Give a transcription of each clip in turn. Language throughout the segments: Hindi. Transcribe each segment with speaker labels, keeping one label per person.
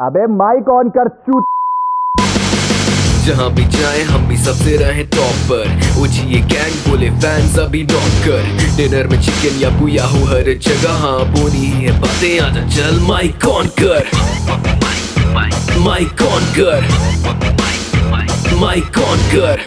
Speaker 1: अबे माइक ऑन कर चूत।
Speaker 2: जहाँ भी जाए हम भी सबसे रहे टॉप पर उठिए गैंग बोले फैंस अभी नॉकर डिनर में चिकन या बुया हो हर जगह। हाँ बोनी है बातें आजा चल माइक ऑन कर। माइक ऑन कर। माइक ऑन कर।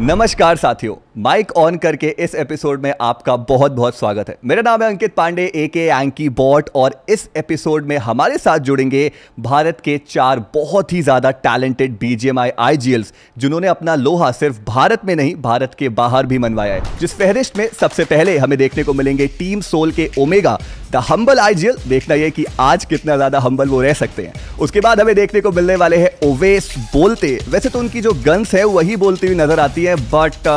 Speaker 1: नमस्कार साथियों माइक ऑन करके इस एपिसोड में आपका बहुत बहुत स्वागत है। मेरा नाम है अंकित पांडे ए के एंकी बॉट और इस एपिसोड में हमारे साथ जुड़ेंगे भारत के चार बहुत ही ज़्यादा टैलेंटेड बीजीएमआई आईजीएल्स जिन्होंने अपना लोहा सिर्फ़ भारत में नहीं, भारत के बाहर भी मनवाया है। जिस फहरिस्त में सबसे पहले हमें देखने को मिलेंगे टीम सोल के ओमेगा द हम्बल आईजीएल देखना यह कि आज कितना ज़्यादा हम्बल वो रह सकते हैं। उसके बाद हमें देखने को मिलने वाले हैं ओवेस बोलते। वैसे तो उनकी जो गन्स है, वही बोलती हुई नज़र आती है बट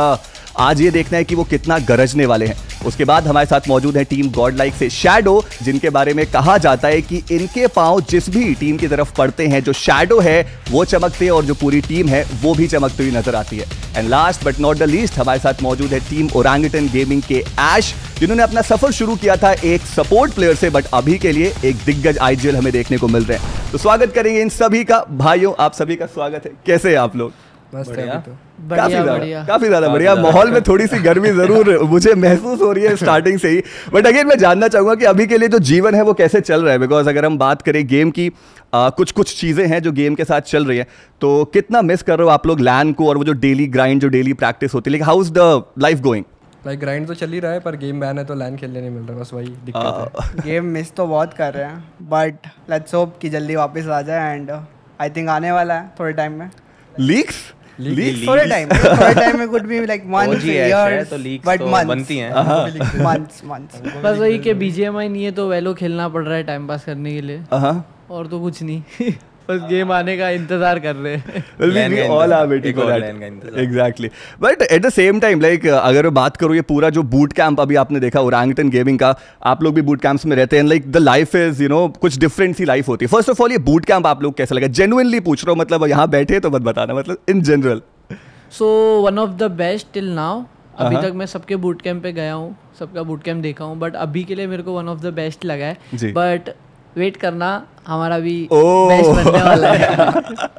Speaker 1: आज ये देखना है कि वो कितना गरजने वाले हैं। उसके बाद हमारे साथ मौजूद है टीम गॉड लाइक से शैडो जिनके बारे में कहा जाता है कि इनके पाँव जिस भी टीम की तरफ़ पड़ते हैं, जो शैडो है, वो चमकते हैं और जो पूरी टीम है, वो भी चमकती हुई नज़र आती है। And last but not the least हमारे साथ मौजूद है टीम ओरांगटन गेमिंग के एश जिन्होंने अपना सफ़र शुरू किया था एक सपोर्ट प्लेयर से बट अभी के लिए एक दिग्गज आईजीएल हमें देखने को मिल रहे हैं। तो स्वागत करेंगे इन सभी का। भाइयों, आप सभी का स्वागत है। कैसे आप लोग?
Speaker 3: मस्त है तो।
Speaker 1: काफ़ी ज़्यादा
Speaker 4: बढ़िया।
Speaker 1: काफ़ी ज़्यादा बढ़िया। माहौल में थोड़ी सी गर्मी ज़रूर मुझे महसूस हो रही है स्टार्टिंग से ही। बट अगेन मैं जानना चाहूँगा कि अभी के लिए जो जीवन है वो कैसे चल रहा है? बिकॉज़ अगर हम बात करें गेम की आ, कुछ कुछ चीज़ें हैं जो गेम के साथ चल रही है। तो कितना मिस कर रहे हो आप लोग लैन को और वो जो डेली ग्राइंड जो डेली प्रैक्टिस होती है? Like how is the life going
Speaker 3: like grind तो चल ही रहा है पर गेम बैन है तो लैन खेलने नहीं मिल रहा बस वही दिक्कत है।
Speaker 4: गेम मिस तो बहुत कर रहे हैं बट लेट्स होप कि जल्दी वापस आ जाए एंड आई थिंक आने वाला है थोड़े टाइम में।
Speaker 1: लीक्स लीक्स
Speaker 4: थोड़े टाइम थोड़े टाइम में could be like months
Speaker 5: OG ऐश है,
Speaker 4: इयर्स
Speaker 5: तो leaks
Speaker 4: बट
Speaker 5: तो
Speaker 4: मंथ्स
Speaker 5: बनती हैं।
Speaker 4: मंथ्स मंथ्स
Speaker 6: बस वही के बीजीएमआई नहीं है तो वेलो खेलना पड़ रहा है टाइम पास करने के लिए।
Speaker 1: हाँ
Speaker 6: और तो कुछ नहीं। बस गेम आने का इंतज़ार कर रहे हैं।
Speaker 1: Well, we,
Speaker 5: Lane
Speaker 1: we
Speaker 5: का
Speaker 1: all
Speaker 5: इंतज़ार,
Speaker 1: are waiting
Speaker 5: एक
Speaker 1: for
Speaker 5: और
Speaker 1: that.
Speaker 5: lane का इंतज़ार।
Speaker 1: Exactly. But at the same time, like अगर मैं बात करूँ ये पूरा जो बूट कैंप अभी आपने देखा ओरांगटन गेमिंग का आप लोग भी बूट कैंप्स में रहते हैं like the life is you know कुछ डिफरेंट सी लाइफ होती है। फ़र्स्ट ऑफ़ ऑल ये बूट कैंप आप लोग कैसा लगा? जेनुइनली पूछ रहा हूँ मतलब यहाँ बैठे तो मत बताना मतलब in general
Speaker 6: so one of the best till now अभी तक मैं सबके बूट कैंप पे गया हूँ सबका बूट कैंप देखा हूँ बट अभी के लिए मेरे को वन ऑफ़ द बेस्ट लगा है। बट वेट करना हमारा भी। बेस्ट बनने वाला है।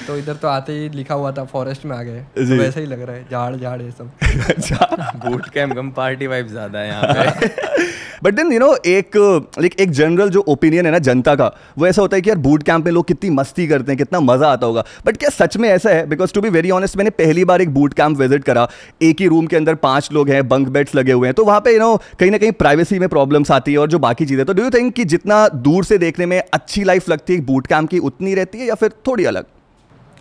Speaker 3: तो इधर तो आते ही लिखा हुआ था फॉरेस्ट में आ गए। तो वैसा ही लग रहा है झाड़ झाड़ ये सब।
Speaker 1: अच्छा।
Speaker 5: बूट कैम्प कम पार्टी वाइब ज़्यादा है यहाँ पे।
Speaker 1: बट देन यू नो एक लाइक एक जनरल जो ओपिनियन है ना जनता का वो ऐसा होता है कि यार बूट कैंप में लोग कितनी मस्ती करते हैं कितना मज़ा आता होगा। बट क्या सच में ऐसा है? Because to be very honest मैंने पहली बार एक बूट कैंप विज़िट करा। एक ही रूम के अंदर पाँच लोग हैं बंक बेड्स लगे हुए हैं। तो वहाँ पे यू नो कहीं ना कहीं प्राइवेसी में प्रॉब्लम्स आती है और जो बाकी चीज़ें तो डू यू थिंक कि जितना दूर से देखने में अच्छी लाइफ लगती है बूट कैंप की उतनी रहती है या फिर थोड़ी अलग?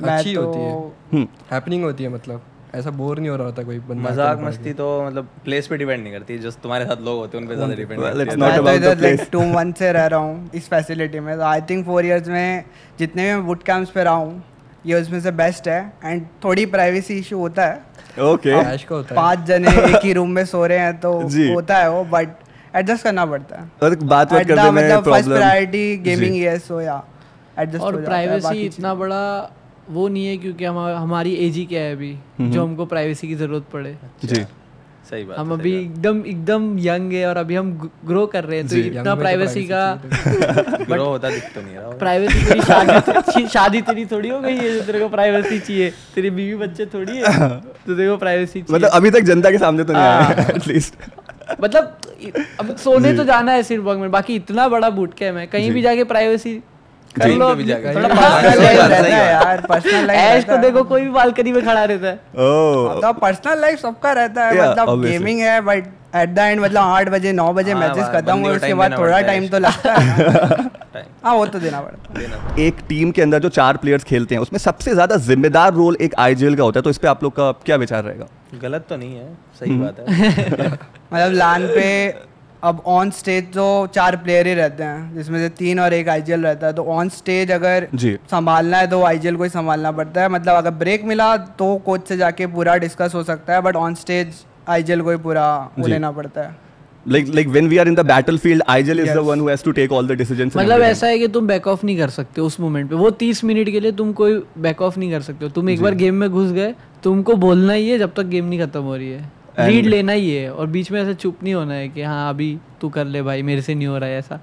Speaker 3: अच्छी
Speaker 4: तो
Speaker 3: होती है।
Speaker 1: हम्म।
Speaker 3: हैपनिंग होती है मतलब। ऐसा बोर नहीं हो रहा होता कोई बंदा
Speaker 5: मज़ाक मस्ती तो मतलब प्लेस पे डिपेंड नहीं करती जो तुम्हारे साथ लोग होते हैं उन पे ज़्यादा डिपेंड
Speaker 1: Well, it's
Speaker 5: करती।
Speaker 1: not
Speaker 5: है
Speaker 1: about the
Speaker 4: इधर लाइक
Speaker 1: place.
Speaker 4: टू मंथ से रह रहा हूँ इस फैसिलिटी में तो आई थिंक फोर इयर्स में जितने भी मैं बूट कैंप्स पे रहा हूँ ये उसमें से बेस्ट है एंड थोड़ी प्राइवेसी इशू होता है।
Speaker 1: ओके
Speaker 3: है।
Speaker 4: पाँच जने एक ही रूम में सो रहे हैं तो होता है वो बट एडजस्ट करना पड़ता है।
Speaker 1: बात बात करने में
Speaker 4: मतलब फ़र्स्ट प्रायोरिटी गेमिंग ही है सो या एडजस्ट
Speaker 6: और प्राइवेसी इतना बड़ा वो नहीं है क्योंकि हम हमारी एज ही क्या है अभी जो हमको प्राइवेसी की ज़रूरत पड़े।
Speaker 1: जी।
Speaker 5: सही बात
Speaker 6: हम अभी एकदम एकदम यंग है और अभी हम ग्रो कर रहे हैं तो इतना
Speaker 3: तो
Speaker 6: प्राइवेसी का
Speaker 5: ग्रो होता दिख तो नहीं रहा
Speaker 6: प्राइवेसी तेरी शादी शादी तेरी थोड़ी हो गई है जो तेरे को प्राइवेसी चाहिए। तेरी बीवी बच्चे थोड़ी है तो तेरे को प्राइवेसी
Speaker 1: मतलब अभी तक जनता के सामने तो नहीं आया एटलीस्ट
Speaker 6: मतलब अब सोने तो जाना है सिर्फ़ में बाकी इतना बड़ा बूट कैम है कहीं भी जाके प्राइवेसी
Speaker 4: है यार पर्सनल
Speaker 6: ऐश को देखो कोई भी बालकनी में खड़ा रहता है।
Speaker 1: ओह
Speaker 4: पर्सनल लाइफ सबका रहता है मतलब गेमिंग है बट एट द एंड मतलब आठ बजे नौ बजे मैचेस खत्म हुए उसके बाद थोड़ा टाइम तो लगता है हाँ वो तो देना पड़ता है।
Speaker 1: एक टीम के अंदर जो चार प्लेयर्स खेलते हैं उसमें सबसे ज़्यादा जिम्मेदार रोल एक आईजीएल का होता है तो इस पे आप लोग का क्या विचार रहेगा?
Speaker 5: गलत तो नहीं है सही बात है।
Speaker 4: मतलब लान पे अब ऑन स्टेज तो चार प्लेयर ही रहते हैं जिसमें से तीन और एक आईजीएल रहता है। तो ऑन स्टेज अगर
Speaker 1: जी।
Speaker 4: संभालना है तो आईजीएल को ही संभालना पड़ता है। मतलब अगर ब्रेक मिला तो कोच से जाके पूरा डिस्कस हो सकता है बट ऑन स्टेज आईजीएल को ही पूरा वो लेना पड़ता है।
Speaker 1: Like like when we are in the battlefield IGL is the
Speaker 4: Yes.
Speaker 1: one who has to take all the decisions
Speaker 6: मतलब ऐसा है कि तुम बैक ऑफ़ नहीं कर सकते उस मोमेंट पे। वो तीस मिनट के लिए तुम कोई बैक ऑफ़ नहीं कर सकते हो। तुम एक बार गेम में घुस गए तुमको बोलना ही है जब तक गेम नहीं खत्म हो रही है। लीड लेना ही है और बीच में ऐसा चुप नहीं होना है कि हाँ अभी तू कर ले भाई मेरे से नहीं हो रहा है ऐसा।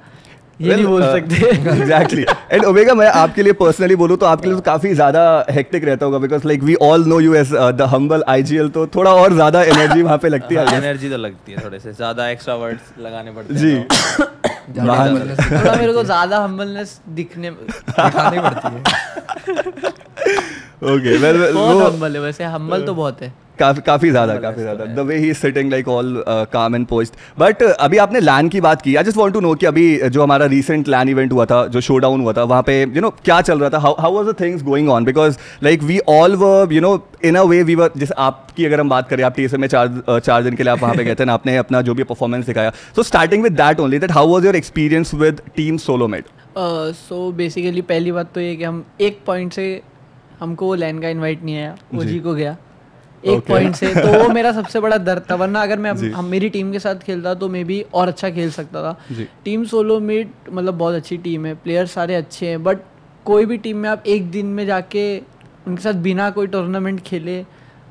Speaker 6: ये नहीं बोल सकते।
Speaker 1: एग्जैक्टली एंड ओमेगा मैं आपके लिए पर्सनली बोलूँ तो आपके लिए तो काफ़ी ज़्यादा हेक्टिक रहता होगा because like we all know you as the Humble IGL तो थोड़ा और ज़्यादा एनर्जी वहाँ पे लगती है
Speaker 5: एनर्जी तो लगती है थोड़े से ज़्यादा एक्स्ट्रा वर्ड्स लगाने पड़ते हैं
Speaker 1: जी।
Speaker 5: तो।
Speaker 6: थोड़ा मेरे को ज़्यादा हम्बलनेस दिखने
Speaker 3: दिखानी पड़ती है।
Speaker 1: ओके वेल
Speaker 6: बहुत
Speaker 1: वो
Speaker 6: हम्बल है वैसे हम्बल तो बहुत है।
Speaker 1: काफ़ी काफ़ी ज़्यादा काफ़ी ज़्यादा। The way he. Sitting like all calm and post but अभी आपने लैन की बात की। I just want to know कि अभी जो हमारा रीसेंट लैन इवेंट हुआ था जो शो डाउन हुआ था वहाँ पे यू you नो know, क्या चल रहा था? How how was the things going on because like we all were you know in a way we were जैसे आपकी अगर हम बात करें आप टीएसएम में चार uh, चार दिन के लिए आप वहाँ पे गए थे ना आपने अपना जो भी परफॉर्मेंस दिखाया। So starting with that only that how was your experience with team Soulmate
Speaker 6: so basically पहली बात तो ये कि हम एक पॉइंट से हमको वो लैन का इनवाइट नहीं आया वो
Speaker 1: जी।
Speaker 6: को गया। एक
Speaker 1: Okay.
Speaker 6: पॉइंट से तो वो मेरा सबसे बड़ा दर्द था वरना अगर मैं हम मेरी टीम के साथ खेलता तो मे भी और अच्छा खेल सकता था। टीम सोलो मीट मतलब बहुत अच्छी टीम है प्लेयर सारे अच्छे हैं बट कोई भी टीम में आप एक दिन में जाके उनके साथ बिना कोई टूर्नामेंट खेले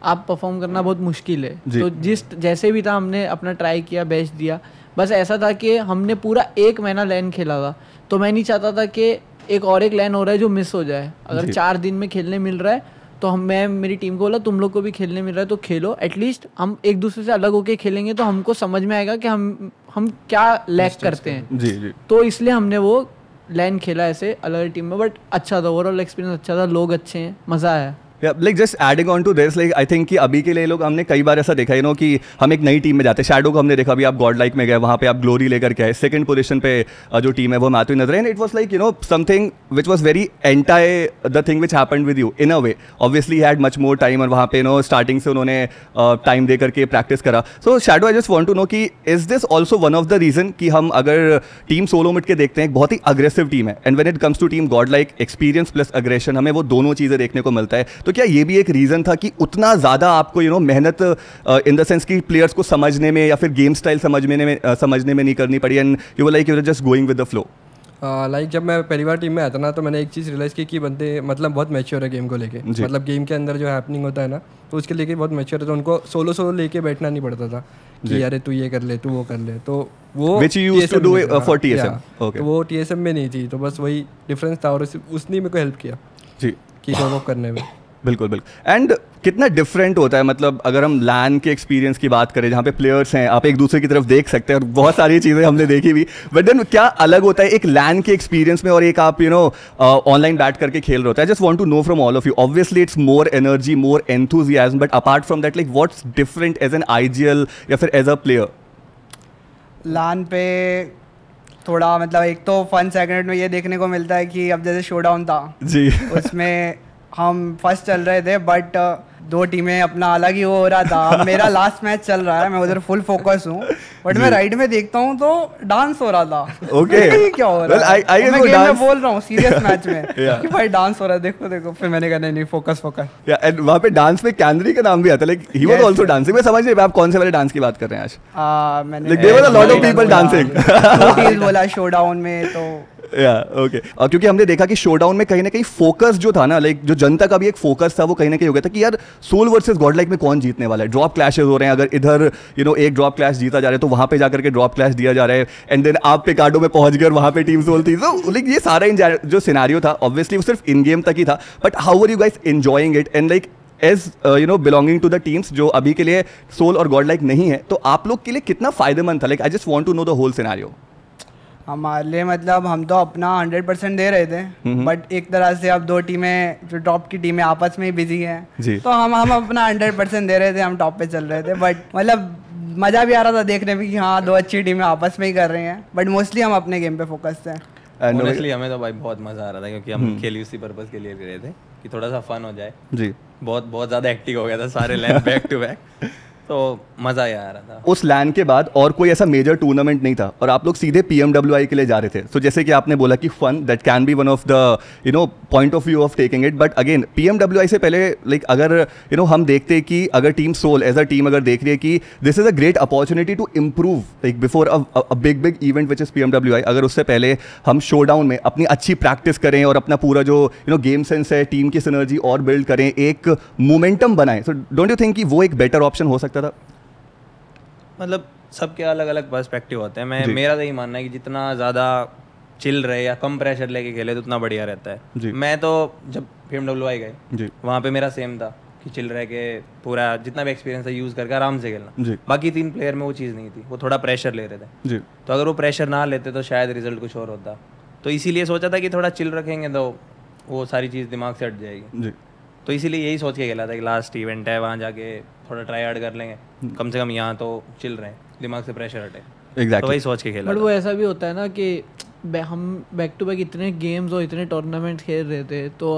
Speaker 6: आप परफॉर्म करना बहुत मुश्किल है। तो जिस जैसे भी था हमने अपना ट्राई किया बेस्ट दिया। बस ऐसा था कि हमने पूरा एक महीना लैन खेला था। तो मैं नहीं चाहता था कि एक और एक लाइन हो रहा है जो मिस हो जाए। अगर चार दिन में खेलने मिल रहा है तो हम मैं मेरी टीम को बोला तुम लोग को भी खेलने मिल रहा है तो खेलो। एटलीस्ट हम एक दूसरे से अलग होके खेलेंगे तो हमको समझ में आएगा कि हम हम क्या लैक करते हैं।
Speaker 1: जी जी।
Speaker 6: तो इसलिए हमने वो लैन खेला ऐसे अलग अलग टीम में बट अच्छा था ओवरऑल एक्सपीरियंस अच्छा था लोग अच्छे हैं मज़ा आया।
Speaker 1: Like just adding on to this like I think कि अभी के लिए लोग, हमने कई बार ऐसा देखा यू नो कि हम एक नई टीम में जाते हैं। शैडो को हमने देखा, अभी आप गॉड लाइक में गए, वहाँ पे आप ग्लोरी लेकर के आए। सेकंड पोजीशन पे जो टीम है, वो मैथ्यू नज़र and it was like you know something which was very entire the thing which happened with you in a way obviously had much more time और वहाँ पे नो स्टार्टिंग से उन्होंने टाइम दे करके प्रैक्टिस करा। So Shadow I just want to know कि is this also one of the reason कि हम अगर टीम सोलो मिट के देखते हैं बहुत ही अग्रेसिव टीम है। And when it comes to team God like experience plus aggression हमें वो दोनों चीज़ें देखने को मिलता है। तो क्या ये भी एक रीज़न था कि उतना ज़्यादा आपको यू नो मेहनत इन द सेंस कि प्लेयर्स को समझने में या फिर गेम स्टाइल समझने में uh, समझने में नहीं करनी पड़ी and you like you just going with the flow
Speaker 3: like जब मैं पहली बार टीम में आया था ना तो मैंने एक चीज़ रियलाइज़ की कि बंदे मतलब बहुत मैच्योर है गेम को लेके। मतलब गेम के अंदर जो हैपनिंग होता है ना तो उसके लेके बहुत मैच्योर है तो उनको सोलो सोलो लेके बैठना नहीं पड़ता था कि अरे तू ये कर ले तू वो कर ले। तो वो
Speaker 1: uh,
Speaker 3: हाँ. तो वो टी में नहीं थी तो बस वही डिफरेंस था और उसने मेरे को हेल्प किया
Speaker 1: जी।
Speaker 3: कि कॉप करने में।
Speaker 1: बिल्कुल बिल्कुल। एंड कितना डिफरेंट होता है मतलब अगर हम लैन के एक्सपीरियंस की बात करें जहाँ पे प्लेयर्स हैं आप एक दूसरे की तरफ़ देख सकते हैं और बहुत सारी चीज़ें हमने देखी भी। बट देन क्या अलग होता है एक लैन के एक्सपीरियंस में और एक आप यू नो ऑनलाइन बैट करके खेल रहे होता है? Just want to know from all of you obviously it's more energy more enthusiasm but apart from that like what's different as an IGL या फिर एज अ प्लेयर
Speaker 4: लान पे थोड़ा मतलब एक तो फन सेकंड में ये देखने को मिलता है कि अब जैसे शो डाउन था।
Speaker 1: जी।
Speaker 4: उसमें हम फ़र्स्ट चल रहे थे बट दो टीमें अपना अलग ही हो रहा था। मेरा लास्ट मैच चल रहा है मैं उधर फुल फोकस हूँ। बट मैं राइड में देखता हूँ तो डांस हो रहा था।
Speaker 1: Okay.
Speaker 4: क्या हो रहा
Speaker 1: Well, I-
Speaker 4: है मैं गेम में बोल रहा हूँ सीरियस मैच में।
Speaker 1: Yeah.
Speaker 4: कि भाई डांस हो रहा है देखो देखो। फिर मैंने कहा नहीं नहीं फोकस फोकस
Speaker 1: या एंड वहाँ पे डांस में कैंद्री का नाम भी आता है। Like he was also dancing मैं समझ नहीं आप कौन से वाले डांस की बात कर रहे हैं आज?
Speaker 4: मैंने
Speaker 1: there were a lot of people dancing.
Speaker 4: Notice बोला शो डाउन में तो
Speaker 1: या ओके और क्योंकि हमने देखा कि शोडाउन में कहीं ना कहीं फोकस जो था ना लाइक जो जनता का भी एक फोकस था वो कहीं ना कहीं हो गया था कि यार सोल वर्सेस गॉड लाइक में कौन जीतने वाला है? ड्रॉप क्लैशेस हो रहे हैं अगर इधर यू you नो know, एक ड्रॉप क्लैश जीता जा रहा है तो वहाँ पे जाकर के ड्रॉप क्लैश दिया जा रहा है एंड देन आप पे कार्डो में पहुँच गए वहाँ पे टीम सोल थी। तो लाइक ये सारा जो सिनारियो था ऑब्वियसली वो सिर्फ़ इन गेम तक ही था but how are you guys enjoying it and like as you know belonging to the teams जो अभी के लिए सोल और गॉड लाइक नहीं है तो आप लोग के लिए कितना फ़ायदेमंद था? Like I just want to know the whole scenario
Speaker 4: हमारे लिए मतलब हम तो अपना हंड्रेड परसेंट दे रहे थे बट एक तरह से अब दो टीमें जो टॉप की टीमें आपस में ही बिज़ी हैं तो हम हम अपना हंड्रेड परसेंट दे रहे थे हम टॉप पे चल रहे थे बट मतलब मज़ा भी आ रहा था देखने में कि हाँ दो अच्छी टीमें आपस में ही कर रही हैं बट मोस्टली हम अपने गेम पे फोकस थे।
Speaker 1: And-
Speaker 5: ऑनेस्टली हमें तो भाई बहुत मज़ा आ रहा था क्योंकि हम खेली उसी पर्पस के लिए रहे थे कि थोड़ा सा फन हो जाए।
Speaker 1: जी।
Speaker 5: बहुत बहुत ज़्यादा एक्टिव हो गया था सारे लैन बैक टू बैक तो मज़ा ही आ रहा था।
Speaker 1: उस लैंड के बाद और कोई ऐसा मेजर टूर्नामेंट नहीं था और आप लोग सीधे पीएमडब्ल्यूआई के लिए जा रहे थे। सो so, जैसे कि आपने बोला कि fun that can be one of the you know point of view of taking it but again PMWI से पहले लाइक like, अगर यू you नो know, हम देखते कि अगर team Soul as a team अगर देख रही है कि this is a great opportunity to improve like before a big big event which is PMWI अगर उससे पहले हम शो डाउन में अपनी अच्छी प्रैक्टिस करें और अपना पूरा जो यू नो गेम सेंस है टीम की सिनर्जी और बिल्ड करें एक मोमेंटम बनाएँ। सो डोंट यू थिंक कि वो एक बेटर ऑप्शन हो सकता था?
Speaker 5: मतलब सबके अलग अलग पर्सपेक्टिव होते हैं। मैं मेरा तो यही मानना है कि जितना ज़्यादा चिल रहे या कम प्रेशर लेके खेले तो उतना बढ़िया रहता है। मैं तो जब पी एम डब्ल्यू आई गए वहाँ पे मेरा सेम था कि चिल रह के पूरा जितना भी एक्सपीरियंस है यूज़ करके आराम से खेलना। बाकी तीन प्लेयर में वो चीज़ नहीं थी। वो थोड़ा प्रेशर ले रहे थे तो अगर वो प्रेशर ना लेते तो शायद रिज़ल्ट कुछ और होता। तो इसीलिए सोचा था कि थोड़ा चिल रखेंगे तो वो सारी चीज़ दिमाग से हट जाएगी।
Speaker 1: जी।
Speaker 5: तो इसीलिए यही सोच के खेला था कि लास्ट इवेंट है वहाँ जाके थोड़ा ट्राई आउट कर लेंगे। कम से कम यहाँ तो चिल रहे हैं दिमाग से प्रेशर हटे। तो वही सोच के खेला
Speaker 6: बट वो ऐसा भी होता है ना कि हम बैक टू बैक इतने गेम्स और इतने टूर्नामेंट खेल रहे थे तो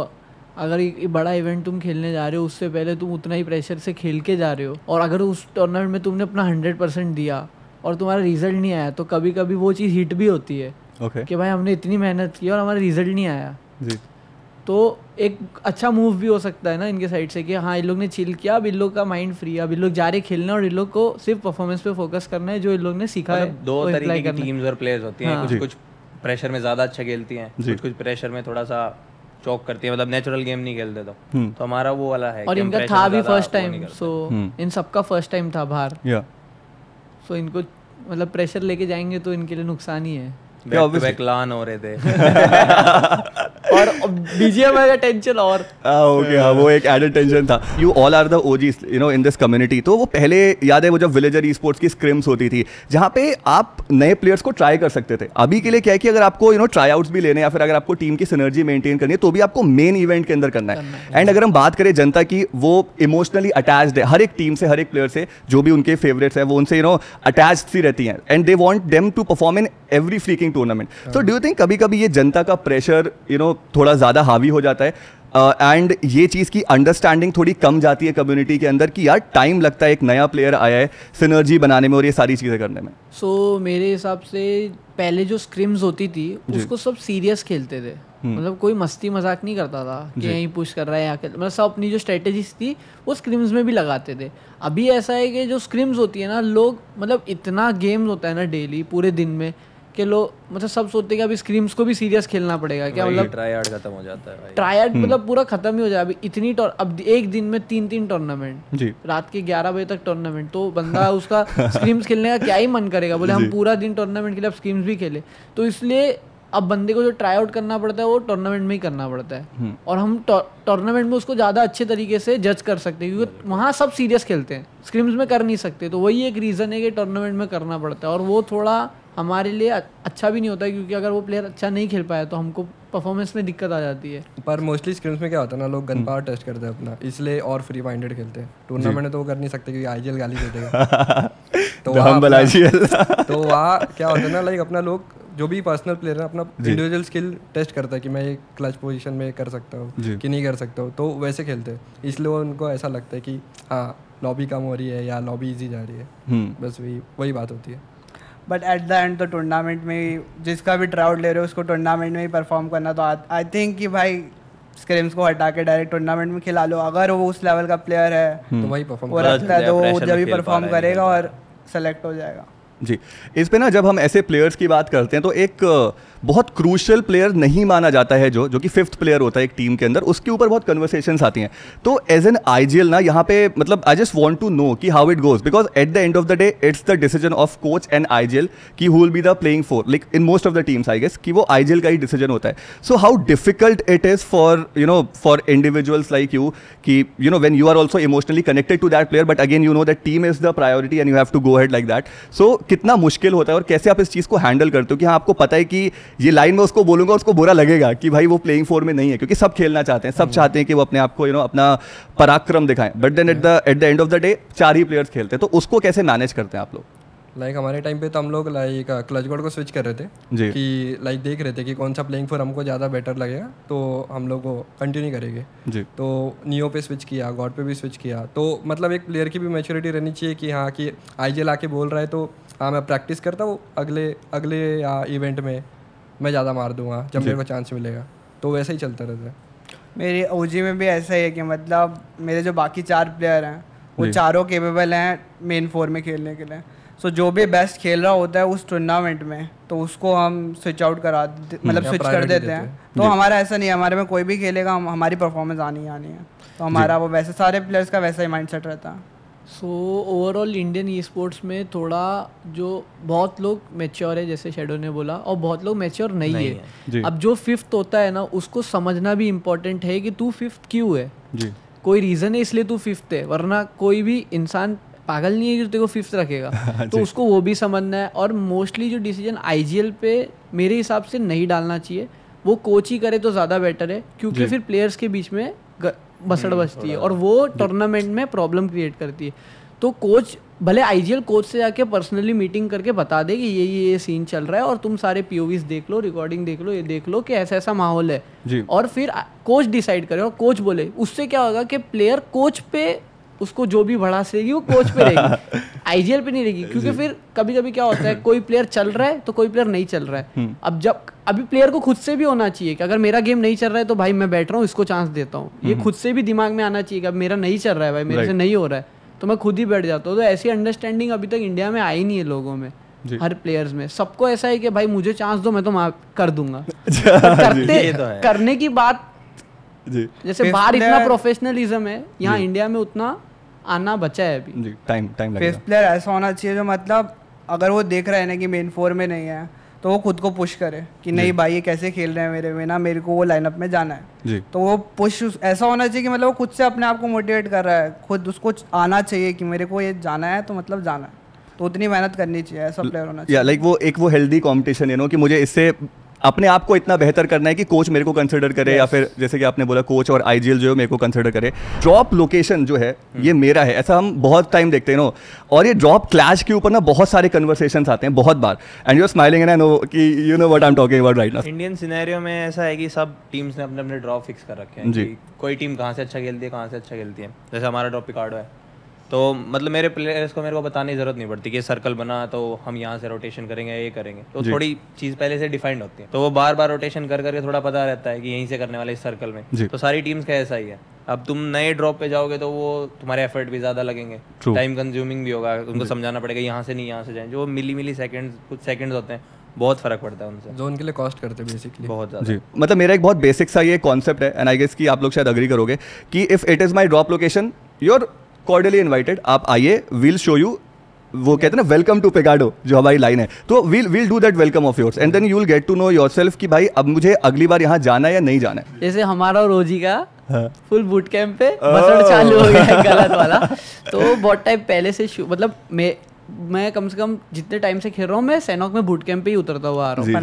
Speaker 6: अगर एक बड़ा इवेंट तुम खेलने जा रहे हो उससे पहले तुम उतना ही प्रेशर से खेल के जा रहे हो। और अगर उस टूर्नामेंट में तुमने अपना हंड्रेड परसेंट दिया और तुम्हारा रिज़ल्ट नहीं आया तो कभी कभी वो चीज़ हिट भी होती है
Speaker 1: ओके
Speaker 6: कि भाई हमने इतनी मेहनत की और हमारा रिज़ल्ट नहीं आया।
Speaker 1: जी।
Speaker 6: तो एक अच्छा मूव भी हो सकता है ना इनके साइड से कि हाँ इन लोग ने चिल किया अब इन लोग का माइंड फ्री है। अब इन लोग जा रहे खेलने और इन लोग को सिर्फ़ परफॉर्मेंस पे फोकस करना है जो इन लोग ने सीखा है
Speaker 5: मतलब दो तरीके की टीम्स और प्लेयर्स होती हैं
Speaker 6: हाँ।
Speaker 5: कुछ कुछ प्रेशर में ज़्यादा अच्छा खेलती हैं कुछ कुछ प्रेशर में थोड़ा सा चौक करती है मतलब नेचुरल गेम नहीं खेलते तो।
Speaker 1: हम्म।
Speaker 5: तो हमारा वो वाला है
Speaker 6: और इनका था भी फ़र्स्ट टाइम सो। इन सबका फ़र्स्ट टाइम था बाहर।
Speaker 1: या
Speaker 6: सो इनको मतलब प्रेशर लेके जाएँगे तो इनके लिए नुकसान ही है।
Speaker 5: बैक लान हो रहे थे।
Speaker 6: और बीजीएम का टेंशन और।
Speaker 1: ओके हाँ वो एक एडेड टेंशन था। You all are the OGs you know in this community तो वो पहले याद है वो जब विलेजर ई स्पोर्ट्स की स्क्रिम्स होती थी जहाँ पे आप नए प्लेयर्स को ट्राई कर सकते थे। अभी के लिए क्या है कि अगर आपको यू नो ट्राई आउट्स भी लेने या फिर अगर आपको टीम की सिनर्जी मेंटेन करनी है तो भी आपको मेन इवेंट के अंदर करना है। एंड अगर हम बात करें जनता की वो इमोशनली अटैच्ड है। हर एक टीम से हर एक प्लेयर से जो भी उनके फेवरेट्स हैं वो उनसे यू नो अटैच सी रहती हैं। And they want them to perform in every freaking tournament so do you think कभी कभी ये जनता का प्रेशर यू नो थोड़ा ज़्यादा हावी हो जाता है? एंड uh, ये चीज़ की अंडरस्टैंडिंग थोड़ी कम जाती है कम्युनिटी के अंदर कि यार टाइम लगता है एक नया प्लेयर आया है सिनर्जी बनाने में और ये सारी चीज़ें करने में।
Speaker 6: सो so, मेरे हिसाब से पहले जो स्क्रिम्स होती थी उसको सब सीरियस खेलते थे। मतलब कोई मस्ती मज़ाक नहीं करता था कि यहीं पुश कर रहा है यहाँ मतलब सब अपनी जो स्ट्रेटेजीज थी वो स्क्रिम्स में भी लगाते थे। अभी ऐसा है कि जो स्क्रिम्स होती है ना लोग मतलब इतना गेम्स होता है ना डेली पूरे दिन में कि लोग मतलब सब सोचते हैं कि अभी स्क्रिम्स को भी सीरियस खेलना पड़ेगा। क्या मतलब
Speaker 5: ट्राई आउट खत्म हो जाता है
Speaker 6: ट्रायड मतलब पूरा खत्म ही हो जाए। अभी इतनी टूर अब एक दिन में तीन तीन टूर्नामेंट
Speaker 1: जी।
Speaker 6: रात के 11 बजे तक टूर्नामेंट तो बंदा उसका स्क्रीम्स खेलने का क्या ही मन करेगा? बोले हम पूरा दिन टूर्नामेंट के लिए अब स्क्रीम्स भी खेले। तो इसलिए अब बंदे को जो ट्राई आउट करना पड़ता है वो टूर्नामेंट में ही करना पड़ता है। और हम टूर्नामेंट में उसको ज़्यादा अच्छे तरीके से जज कर सकते हैं क्योंकि वहाँ सब सीरियस खेलते हैं। स्क्रीम्स में कर नहीं सकते। तो वही एक रीज़न है कि टूर्नामेंट में करना पड़ता है। और वो थोड़ा हमारे लिए अच्छा भी नहीं होता है क्योंकि अगर वो प्लेयर अच्छा नहीं खेल पाया तो हमको परफॉर्मेंस में दिक्कत आ जाती है।
Speaker 3: पर मोस्टली स्क्रीम्स में क्या होता है ना लोग गन पावर टेस्ट करते हैं अपना इसलिए और फ्री माइंडेड खेलते हैं। टूर्नामेंट में तो वो कर नहीं सकते क्योंकि आईजीएल गाली दे देगा तो वहाँ तो वहाँ क्या होता है ना लाइक अपना लोग जो भी पर्सनल प्लेयर है अपना इंडिविजुअल स्किल टेस्ट करता है कि मैं ये क्लच पोजीशन में कर सकता हूँ कि नहीं कर सकता हूँ। तो वैसे खेलते हैं। इसलिए वो उनको ऐसा लगता है कि हाँ लॉबी कम हो रही है या लॉबी इजी जा रही है।
Speaker 1: हम्म।
Speaker 3: बस वही वही बात होती है।
Speaker 4: बट एट द एंड तो टूर्नामेंट में ही जिसका भी ट्राउट ले रहे हो उसको टूर्नामेंट में ही परफॉर्म करना। तो आई थिंक कि भाई स्क्रिम्स को हटा के डायरेक्ट टूर्नामेंट में खिला लो। अगर वो उस लेवल का प्लेयर है
Speaker 3: तो वही परफॉर्म
Speaker 4: वो रखता है तो वो जब भी परफॉर्म करेगा और सेलेक्ट हो जाएगा।
Speaker 1: जी। इस पे ना जब हम ऐसे प्लेयर्स की बात करते हैं तो एक बहुत क्रूशियल प्लेयर नहीं माना जाता है जो जो कि फिफ्थ प्लेयर होता है एक टीम के अंदर। उसके ऊपर बहुत कन्वर्सेशंस आती हैं। तो एज एन आईजीएल ना, यहाँ पे मतलब I just want to know कि how it goes because at the end of the day it's the decision of coach and IGL कि who will be the playing four like in most of the teams I guess कि वो आईजीएल का ही डिसीज़न होता है। So how difficult it is for you know for individuals like you कि you know when you are also emotionally connected to that player but again you know that team is the priority and you have to go head like that so कितना मुश्किल होता है और कैसे आप इस चीज़ को हैंडल करते हो कि हाँ आपको पता है कि ये लाइन में उसको बोलूँगा उसको बुरा लगेगा कि भाई वो प्लेइंग फोर में नहीं है क्योंकि सब खेलना चाहते हैं सब चाहते हैं कि वो अपने आप को यू नो अपना पराक्रम दिखाएँ। But then at the at the end of the day चार ही प्लेयर्स खेलते हैं तो उसको कैसे मैनेज करते हैं आप लोग?
Speaker 3: लाइक like, हमारे टाइम पे तो हम लोग लाइक क्लच बोर्ड को स्विच कर रहे थे
Speaker 1: जी।
Speaker 3: कि लाइक देख रहे थे कि कौन सा प्लेइंग फॉर हमको ज़्यादा बेटर लगेगा तो हम लोग वो कंटिन्यू करेंगे।
Speaker 1: जी।
Speaker 3: तो नियो पे स्विच किया गॉड पे भी स्विच किया तो मतलब एक प्लेयर की भी मैच्योरिटी रहनी चाहिए कि हाँ कि आई आके बोल रहा है तो हाँ मैं प्रैक्टिस करता हूँ अगले अगले इवेंट में। मैं ज़्यादा मार दूँगा जब मेरे को चांस मिलेगा। तो वैसे ही चलता रहता है।
Speaker 4: मेरी ओजी में भी ऐसा ही है कि मतलब मेरे जो बाकी चार प्लेयर हैं वो चारों केपेबल हैं मेन फोर में खेलने के लिए। सो जो भी बेस्ट खेल रहा होता है उस टूर्नामेंट में तो उसको हम स्विच आउट करा मतलब स्विच कर देते
Speaker 3: देते
Speaker 4: हैं। तो हमारा ऐसा नहीं है हमारे में कोई भी खेलेगा हम हमारी परफॉर्मेंस आनी ही आनी है। तो हमारा वो वैसे सारे प्लेयर्स का वैसा ही माइंडसेट रहता है।
Speaker 6: So overall Indian esports में थोड़ा जो बहुत लोग मेच्योर है जैसे शेडो ने बोला और बहुत लोग मेच्योर नहीं,
Speaker 5: नहीं
Speaker 6: है,
Speaker 1: जी।
Speaker 6: अब जो फिफ्थ होता है ना उसको समझना भी इम्पोर्टेंट है कि तू फिफ्थ क्यों है?
Speaker 1: जी।
Speaker 6: कोई रीज़न है इसलिए तू फिफ्थ है वरना कोई भी इंसान पागल नहीं है कि तेरे को फिफ्थ रखेगा। तो उसको वो भी समझना है और मोस्टली जो डिसीज़न आईजीएल पे मेरे हिसाब से नहीं डालना चाहिए। वो कोच ही करे तो ज़्यादा बेटर है क्योंकि फिर प्लेयर्स के बीच में बसड़ बचती है और वो टूर्नामेंट में प्रॉब्लम क्रिएट करती है। तो कोच भले आईजीएल कोच से जाके पर्सनली मीटिंग करके बता दे कि ये ये ये सीन चल रहा है और तुम सारे पीओवीज देख लो रिकॉर्डिंग देख लो ये देख लो कि ऐसा ऐसा माहौल है। और फिर कोच डिसाइड करे और कोच बोले। उससे क्या होगा कि प्लेयर कोच पे उसको जो भी भड़ास रहेगी वो कोच पे रहेगी। आईजीएल पे नहीं रहेगी क्योंकि फिर कभी कभी क्या होता है कोई प्लेयर चल रहा है तो कोई प्लेयर नहीं चल रहा है। अब जब अभी प्लेयर को खुद से भी होना चाहिए कि अगर मेरा गेम नहीं चल रहा है तो भाई मैं बैठ रहा हूँ इसको चांस देता हूँ। ये खुद से भी दिमाग में आना चाहिए कि अब मेरा नहीं चल रहा है भाई मेरे से नहीं हो रहा है तो मैं खुद ही बैठ जाता हूँ। तो ऐसी अंडरस्टैंडिंग अभी तक इंडिया में आई नहीं है लोगों में हर प्लेयर्स में। सबको ऐसा है कि भाई मुझे चांस दो मैं तो मा- कर दूँगा। करते
Speaker 5: ये तो है।
Speaker 6: करने की बात
Speaker 1: जी।
Speaker 6: जैसे बाहर इतना प्रोफेशनलिज्म है यहाँ इंडिया में उतना आना बचा है अभी।
Speaker 1: जी टाइम टाइम लगेगा।
Speaker 4: फिफ्थ प्लेयर ऐसा होना चाहिए जो मतलब अगर वो देख रहा है ना कि मेन फोर में नहीं है तो वो खुद को पुश करे कि नहीं भाई ये कैसे खेल रहे हैं मेरे में ना मेरे को वो लाइनअप में जाना है।
Speaker 1: जी।
Speaker 4: तो वो पुश ऐसा होना चाहिए कि मतलब वो खुद से अपने आप को मोटिवेट कर रहा है। खुद उसको आना चाहिए कि मेरे को ये जाना है तो मतलब जाना है। तो उतनी मेहनत करनी चाहिए ऐसा प्लेयर होना चाहिए।
Speaker 1: या लाइक वो एक वो हेल्दी कंपटीशन यू नो कि मुझे इससे अपने आप को इतना बेहतर करना है कि कोच मेरे को कंसिडर करे या फिर जैसे कि आपने बोला कोच और आईजीएल जो है मेरे को कंसिडर करे। ड्रॉप लोकेशन जो है ये मेरा है। ऐसा हम बहुत टाइम देखते हैं नो। और ये ड्रॉप क्लैश के ऊपर ना बहुत सारे कन्वर्सेशन आते हैं बहुत बार। And you smiling and I know कि you know what I am talking about right now
Speaker 5: Indian scenario में ऐसा है कि सब टीम्स ने अपने अपने ड्रॉप फिक्स कर रखे हैं
Speaker 1: जी।
Speaker 5: कोई टीम कहाँ से अच्छा खेलती है कहाँ से अच्छा खेलती है। जैसे हमारा ड्रॉप पिकार्डो है। तो मतलब मेरे प्लेयर्स को मेरे को बताने की ज़रूरत नहीं पड़ती कि सर्कल बना तो हम यहाँ से रोटेशन करेंगे ये करेंगे। तो थोड़ी चीज़ पहले से डिफाइंड होती है। तो वो बार बार रोटेशन कर करके थोड़ा पता रहता है कि यहीं से करने वाले इस सर्कल में। तो सारी टीम्स का ऐसा ही है। अब तुम नए ड्रॉप पे जाओगे तो वो तुम्हारे एफर्ट भी ज़्यादा लगेंगे। टाइम कंज्यूमिंग भी होगा। उनको समझाना पड़ेगा यहाँ से नहीं यहाँ से जाए। जो मिली मिली सेकंड्स कुछ सेकंड्स होते हैं बहुत फ़र्क पड़ता है उनसे।
Speaker 3: जोन के लिए कॉस्ट करते हैं बेसिकली
Speaker 5: बहुत ज़्यादा।
Speaker 1: जी। मतलब मेरा एक बहुत बेसिक सा ये कॉन्सेप्ट है एंड आई गेस कि आप लोग शायद अग्री करोगे कि if it is my drop location you are cordially invited आप आइए विल शो यू वो कहते हैं ना वेलकम टू पेगाडो जो हमारी लाइन है। तो we'll will do that welcome of yours and then you will get to know yourself कि भाई अब मुझे अगली बार यहाँ जाना है या नहीं जाना है?
Speaker 6: जैसे हमारा और रोजी का
Speaker 1: हाँ।
Speaker 6: फुल बूट कैंप पे बसड़ चालू हो गया है गलत वाला। तो बहुत टाइम पहले से मतलब मैं मैं कम से कम जितने टाइम से खेल रहा हूँ मैं सैनॉक में बूट कैंप पे ही उतरता हुआ आ रहा हूँ।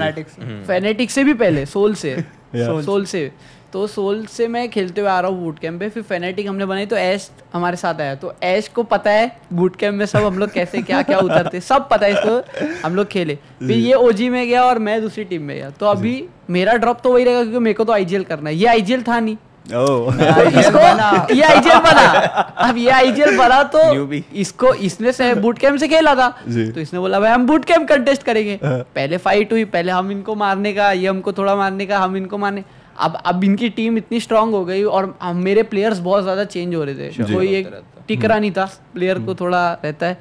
Speaker 4: फैनेटिक्स
Speaker 6: से। भी पहले सोल से। सोल से। तो सोल से मैं खेलते हुए आ रहा हूँ बूट कैंप पे फिर फेनेटिक हमने बनाई तो ऐश हमारे साथ आया। तो ऐश को पता है बूट कैंप में सब हम लोग कैसे क्या क्या उतरते सब पता है इसको हम लोग खेले। फिर ये ओजी में गया और मैं दूसरी टीम में गया। तो अभी मेरा ड्रॉप तो वही रहेगा क्योंकि मेरे को तो आईजीएल करना है। ये आईजीएल था नहीं।
Speaker 1: ओह।
Speaker 6: तो इसको? ये आईजीएल बना। अब ये आईजीएल बना तो इसको इसने से बूट कैंप से खेला था। तो इसने बोला भाई हम बूट कैंप कंटेस्ट करेंगे। पहले फाइट हुई पहले हम इनको मारने का ये हमको थोड़ा मारने का हम इनको मारने। अब अब इनकी टीम इतनी स्ट्रांग हो गई और मेरे प्लेयर्स बहुत ज़्यादा चेंज हो रहे थे। कोई एक टिकरा नहीं था प्लेयर को थोड़ा रहता है।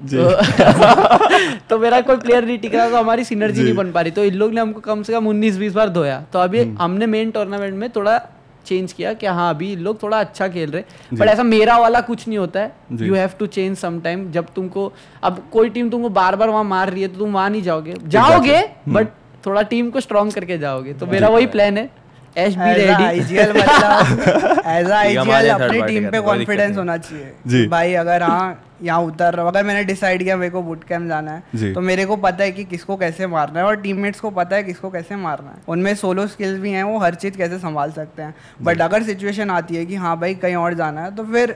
Speaker 6: तो, तो मेरा कोई प्लेयर नहीं टिक रहा तो हमारी सिनर्जी नहीं बन पा रही। तो इन लोग ने हमको कम से कम उन्नीस बीस बार धोया। तो अभी हमने मेन टूर्नामेंट में थोड़ा चेंज किया कि हाँ अभी इन लोग थोड़ा अच्छा खेल रहे बट ऐसा मेरा वाला कुछ नहीं होता है। You have to change some time जब तुमको अब कोई टीम तुमको बार बार वहाँ मार रही है तो तुम वहाँ नहीं जाओगे। जाओगे बट थोड़ा टीम को स्ट्रॉन्ग करके जाओगे। तो मेरा वही प्लान है। एश बी रेडी
Speaker 4: आईजीएल मतलब एज आईजीएल अपनी टीम पे कॉन्फिडेंस होना चाहिए
Speaker 1: जी।
Speaker 4: भाई अगर हाँ यहाँ उतर रहा अगर मैंने डिसाइड किया मेरे को बूट कैम्प जाना है तो मेरे को पता है कि किसको कैसे मारना है और टीममेट्स को पता है किसको कैसे मारना है। उनमें सोलो स्किल्स भी हैं वो हर चीज़ कैसे संभाल सकते हैं। बट अगर सिचुएशन आती है कि हाँ भाई कहीं और जाना है तो फिर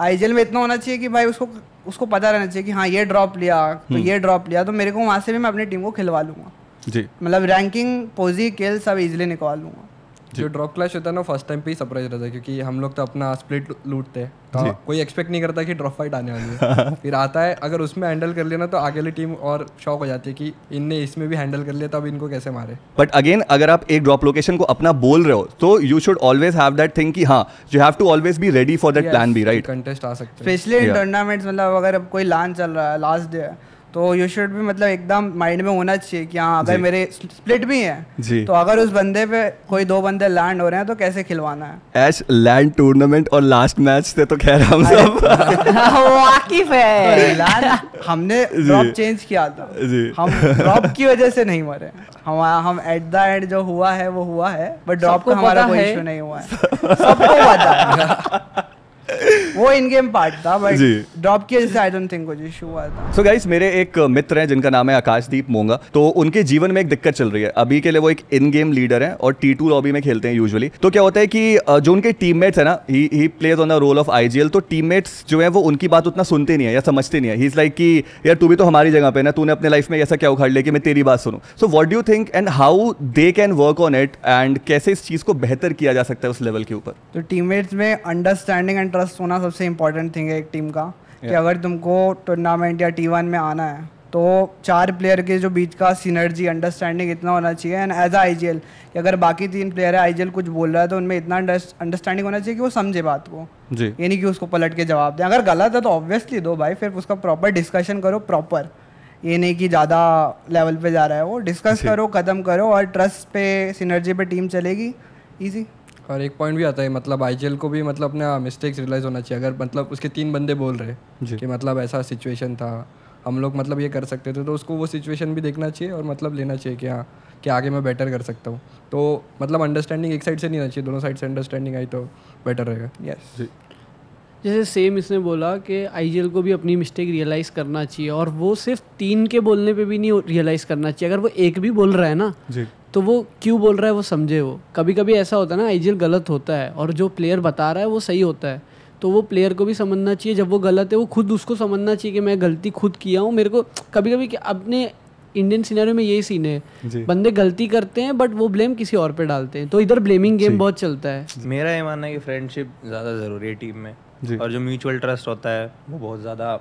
Speaker 4: आईजीएल में इतना होना चाहिए कि भाई उसको उसको पता रहना चाहिए कि हाँ ये ड्रॉप लिया तो ये ड्रॉप लिया तो मेरे को वहाँ से भी मैं अपनी टीम को खिलवा लूँगा।
Speaker 1: जी।
Speaker 4: मतलब रैंकिंग पोजी किल सब इजीली निकाल लूँगा।
Speaker 3: जो ड्रॉप क्लैश होता है ना फ़र्स्ट टाइम पे ही सरप्राइज़ रहता है क्योंकि हम लोग तो अपना स्प्लिट लूटते हैं। तो कोई एक्सपेक्ट नहीं करता कि ड्रॉप फाइट आने वाली है। फिर आता है अगर उसमें हैंडल कर लिया ना तो आगे वाली टीम और शॉक हो जाती है कि इनने इसमें भी हैंडल कर लिया तो अब इनको कैसे मारे?
Speaker 1: बट अगेन अगर आप एक ड्रॉप लोकेशन को अपना बोल रहे हो तो you should always have that thing कि हाँ you have to always be ready for that plan B right
Speaker 3: contest आ सकते हैं।
Speaker 4: स्पेशली इन टूर्नामेंट्स मतलब अगर कोई लान चल रहा है लास्ट डे है तो यू शुड भी मतलब एकदम माइंड में होना चाहिए कि हाँ अगर मेरे स्प्लिट भी हैं
Speaker 1: जी।
Speaker 4: तो अगर उस बंदे पे कोई दो बंदे लैंड हो रहे हैं तो कैसे खिलवाना है?
Speaker 1: एश लैंड टूर्नामेंट और लास्ट मैच से तो खैर हम सब
Speaker 6: वाकिफ है।
Speaker 4: हमने ड्रॉप चेंज किया था।
Speaker 1: जी।
Speaker 4: हम ड्रॉप की वजह से नहीं मरे। हम हम एट द एंड जो हुआ है वो हुआ है बट ड्रॉप का हमारा कोई। इशू नहीं हुआ है। सबको पता है। वो इन गेम पार्ट था बट ड्रॉप की वजह से आई डोंट थिंक कुछ इशू हुआ था।
Speaker 1: सो so गाइस मेरे एक मित्र हैं जिनका नाम है आकाशदीप मोंगा। तो उनके जीवन में एक दिक्कत चल रही है। अभी के लिए वो एक इन गेम लीडर हैं और टी टू लॉबी में खेलते हैं यूजुअली तो क्या होता है कि जो उनके टीममेट्स है ना he he plays on the role of IGL तो टीममेट्स जो है वो उनकी बात उतना सुनते नहीं है या समझते नहीं है। ही इज़ लाइक कि यार तू भी तो हमारी जगह पे ना तूने अपने लाइफ में ऐसा क्या उखाड़ लिया कि मैं तेरी बात सुनूं? So what do you think and how they can work on it and कैसे इस चीज़ को बेहतर किया जा सकता है उस लेवल के ऊपर?
Speaker 4: तो टीममेट्स में अंडरस्टैंडिंग एंड ट्रस्ट होना सबसे इम्पोर्टेंट थिंग है एक टीम का
Speaker 1: yeah.
Speaker 4: कि अगर तुमको टूर्नामेंट या टी वन में आना है तो चार प्लेयर के जो बीच का सिनर्जी अंडरस्टैंडिंग इतना होना चाहिए एंड एज आईजीएल कि अगर बाकी तीन प्लेयर है आईजीएल कुछ बोल रहा है तो उनमें इतना अंडरस्टैंडिंग होना चाहिए कि वो समझे बात को।
Speaker 1: जी।
Speaker 4: ये नहीं कि उसको पलट के जवाब दें। अगर गलत है तो ऑब्वियसली दो भाई फिर उसका प्रॉपर डिस्कशन करो प्रॉपर ये नहीं कि ज़्यादा लेवल पे जा रहा है वो। डिस्कस करो ख़त्म करो और ट्रस्ट पे सिनर्जी पे टीम चलेगी। इजी
Speaker 3: और एक पॉइंट भी आता है मतलब आईजीएल को भी मतलब अपना मिस्टेक्स रियलाइज़ होना चाहिए। अगर मतलब उसके तीन बंदे बोल रहे
Speaker 1: जी।
Speaker 3: कि मतलब ऐसा सिचुएशन था हम लोग मतलब ये कर सकते थे तो उसको वो सिचुएशन भी देखना चाहिए और मतलब लेना चाहिए कि हाँ कि आगे मैं बेटर कर सकता हूँ। तो मतलब अंडरस्टैंडिंग एक साइड से नहीं होना चाहिए दोनों साइड से अंडरस्टैंडिंग आई तो बेटर रहेगा।
Speaker 4: यस
Speaker 6: जैसे सेम इसने बोला कि आईजीएल को भी अपनी मिस्टेक रियलाइज़ करना चाहिए और वो सिर्फ़ तीन के बोलने पे भी नहीं रियलाइज़ करना चाहिए। अगर वो एक भी बोल रहा है ना
Speaker 1: जी।
Speaker 6: तो वो क्यों बोल रहा है वो समझे वो। कभी कभी ऐसा होता है ना आईजीएल गलत होता है और जो प्लेयर बता रहा है वो सही होता है। तो वो प्लेयर को भी समझना चाहिए जब वो गलत है वो खुद उसको समझना चाहिए कि मैं गलती खुद किया हूँ। मेरे को कभी कभी अपने इंडियन सिनेरियो में यही सीन है। बंदे गलती करते हैं बट वो ब्लेम किसी और पे डालते हैं। तो इधर ब्लेमिंग गेम बहुत चलता है।
Speaker 5: मेरा ये मानना है कि फ्रेंडशिप ज़्यादा ज़रूरी है टीम में। और जो म्यूचुअल ट्रस्ट होता है वो बहुत ज़्यादा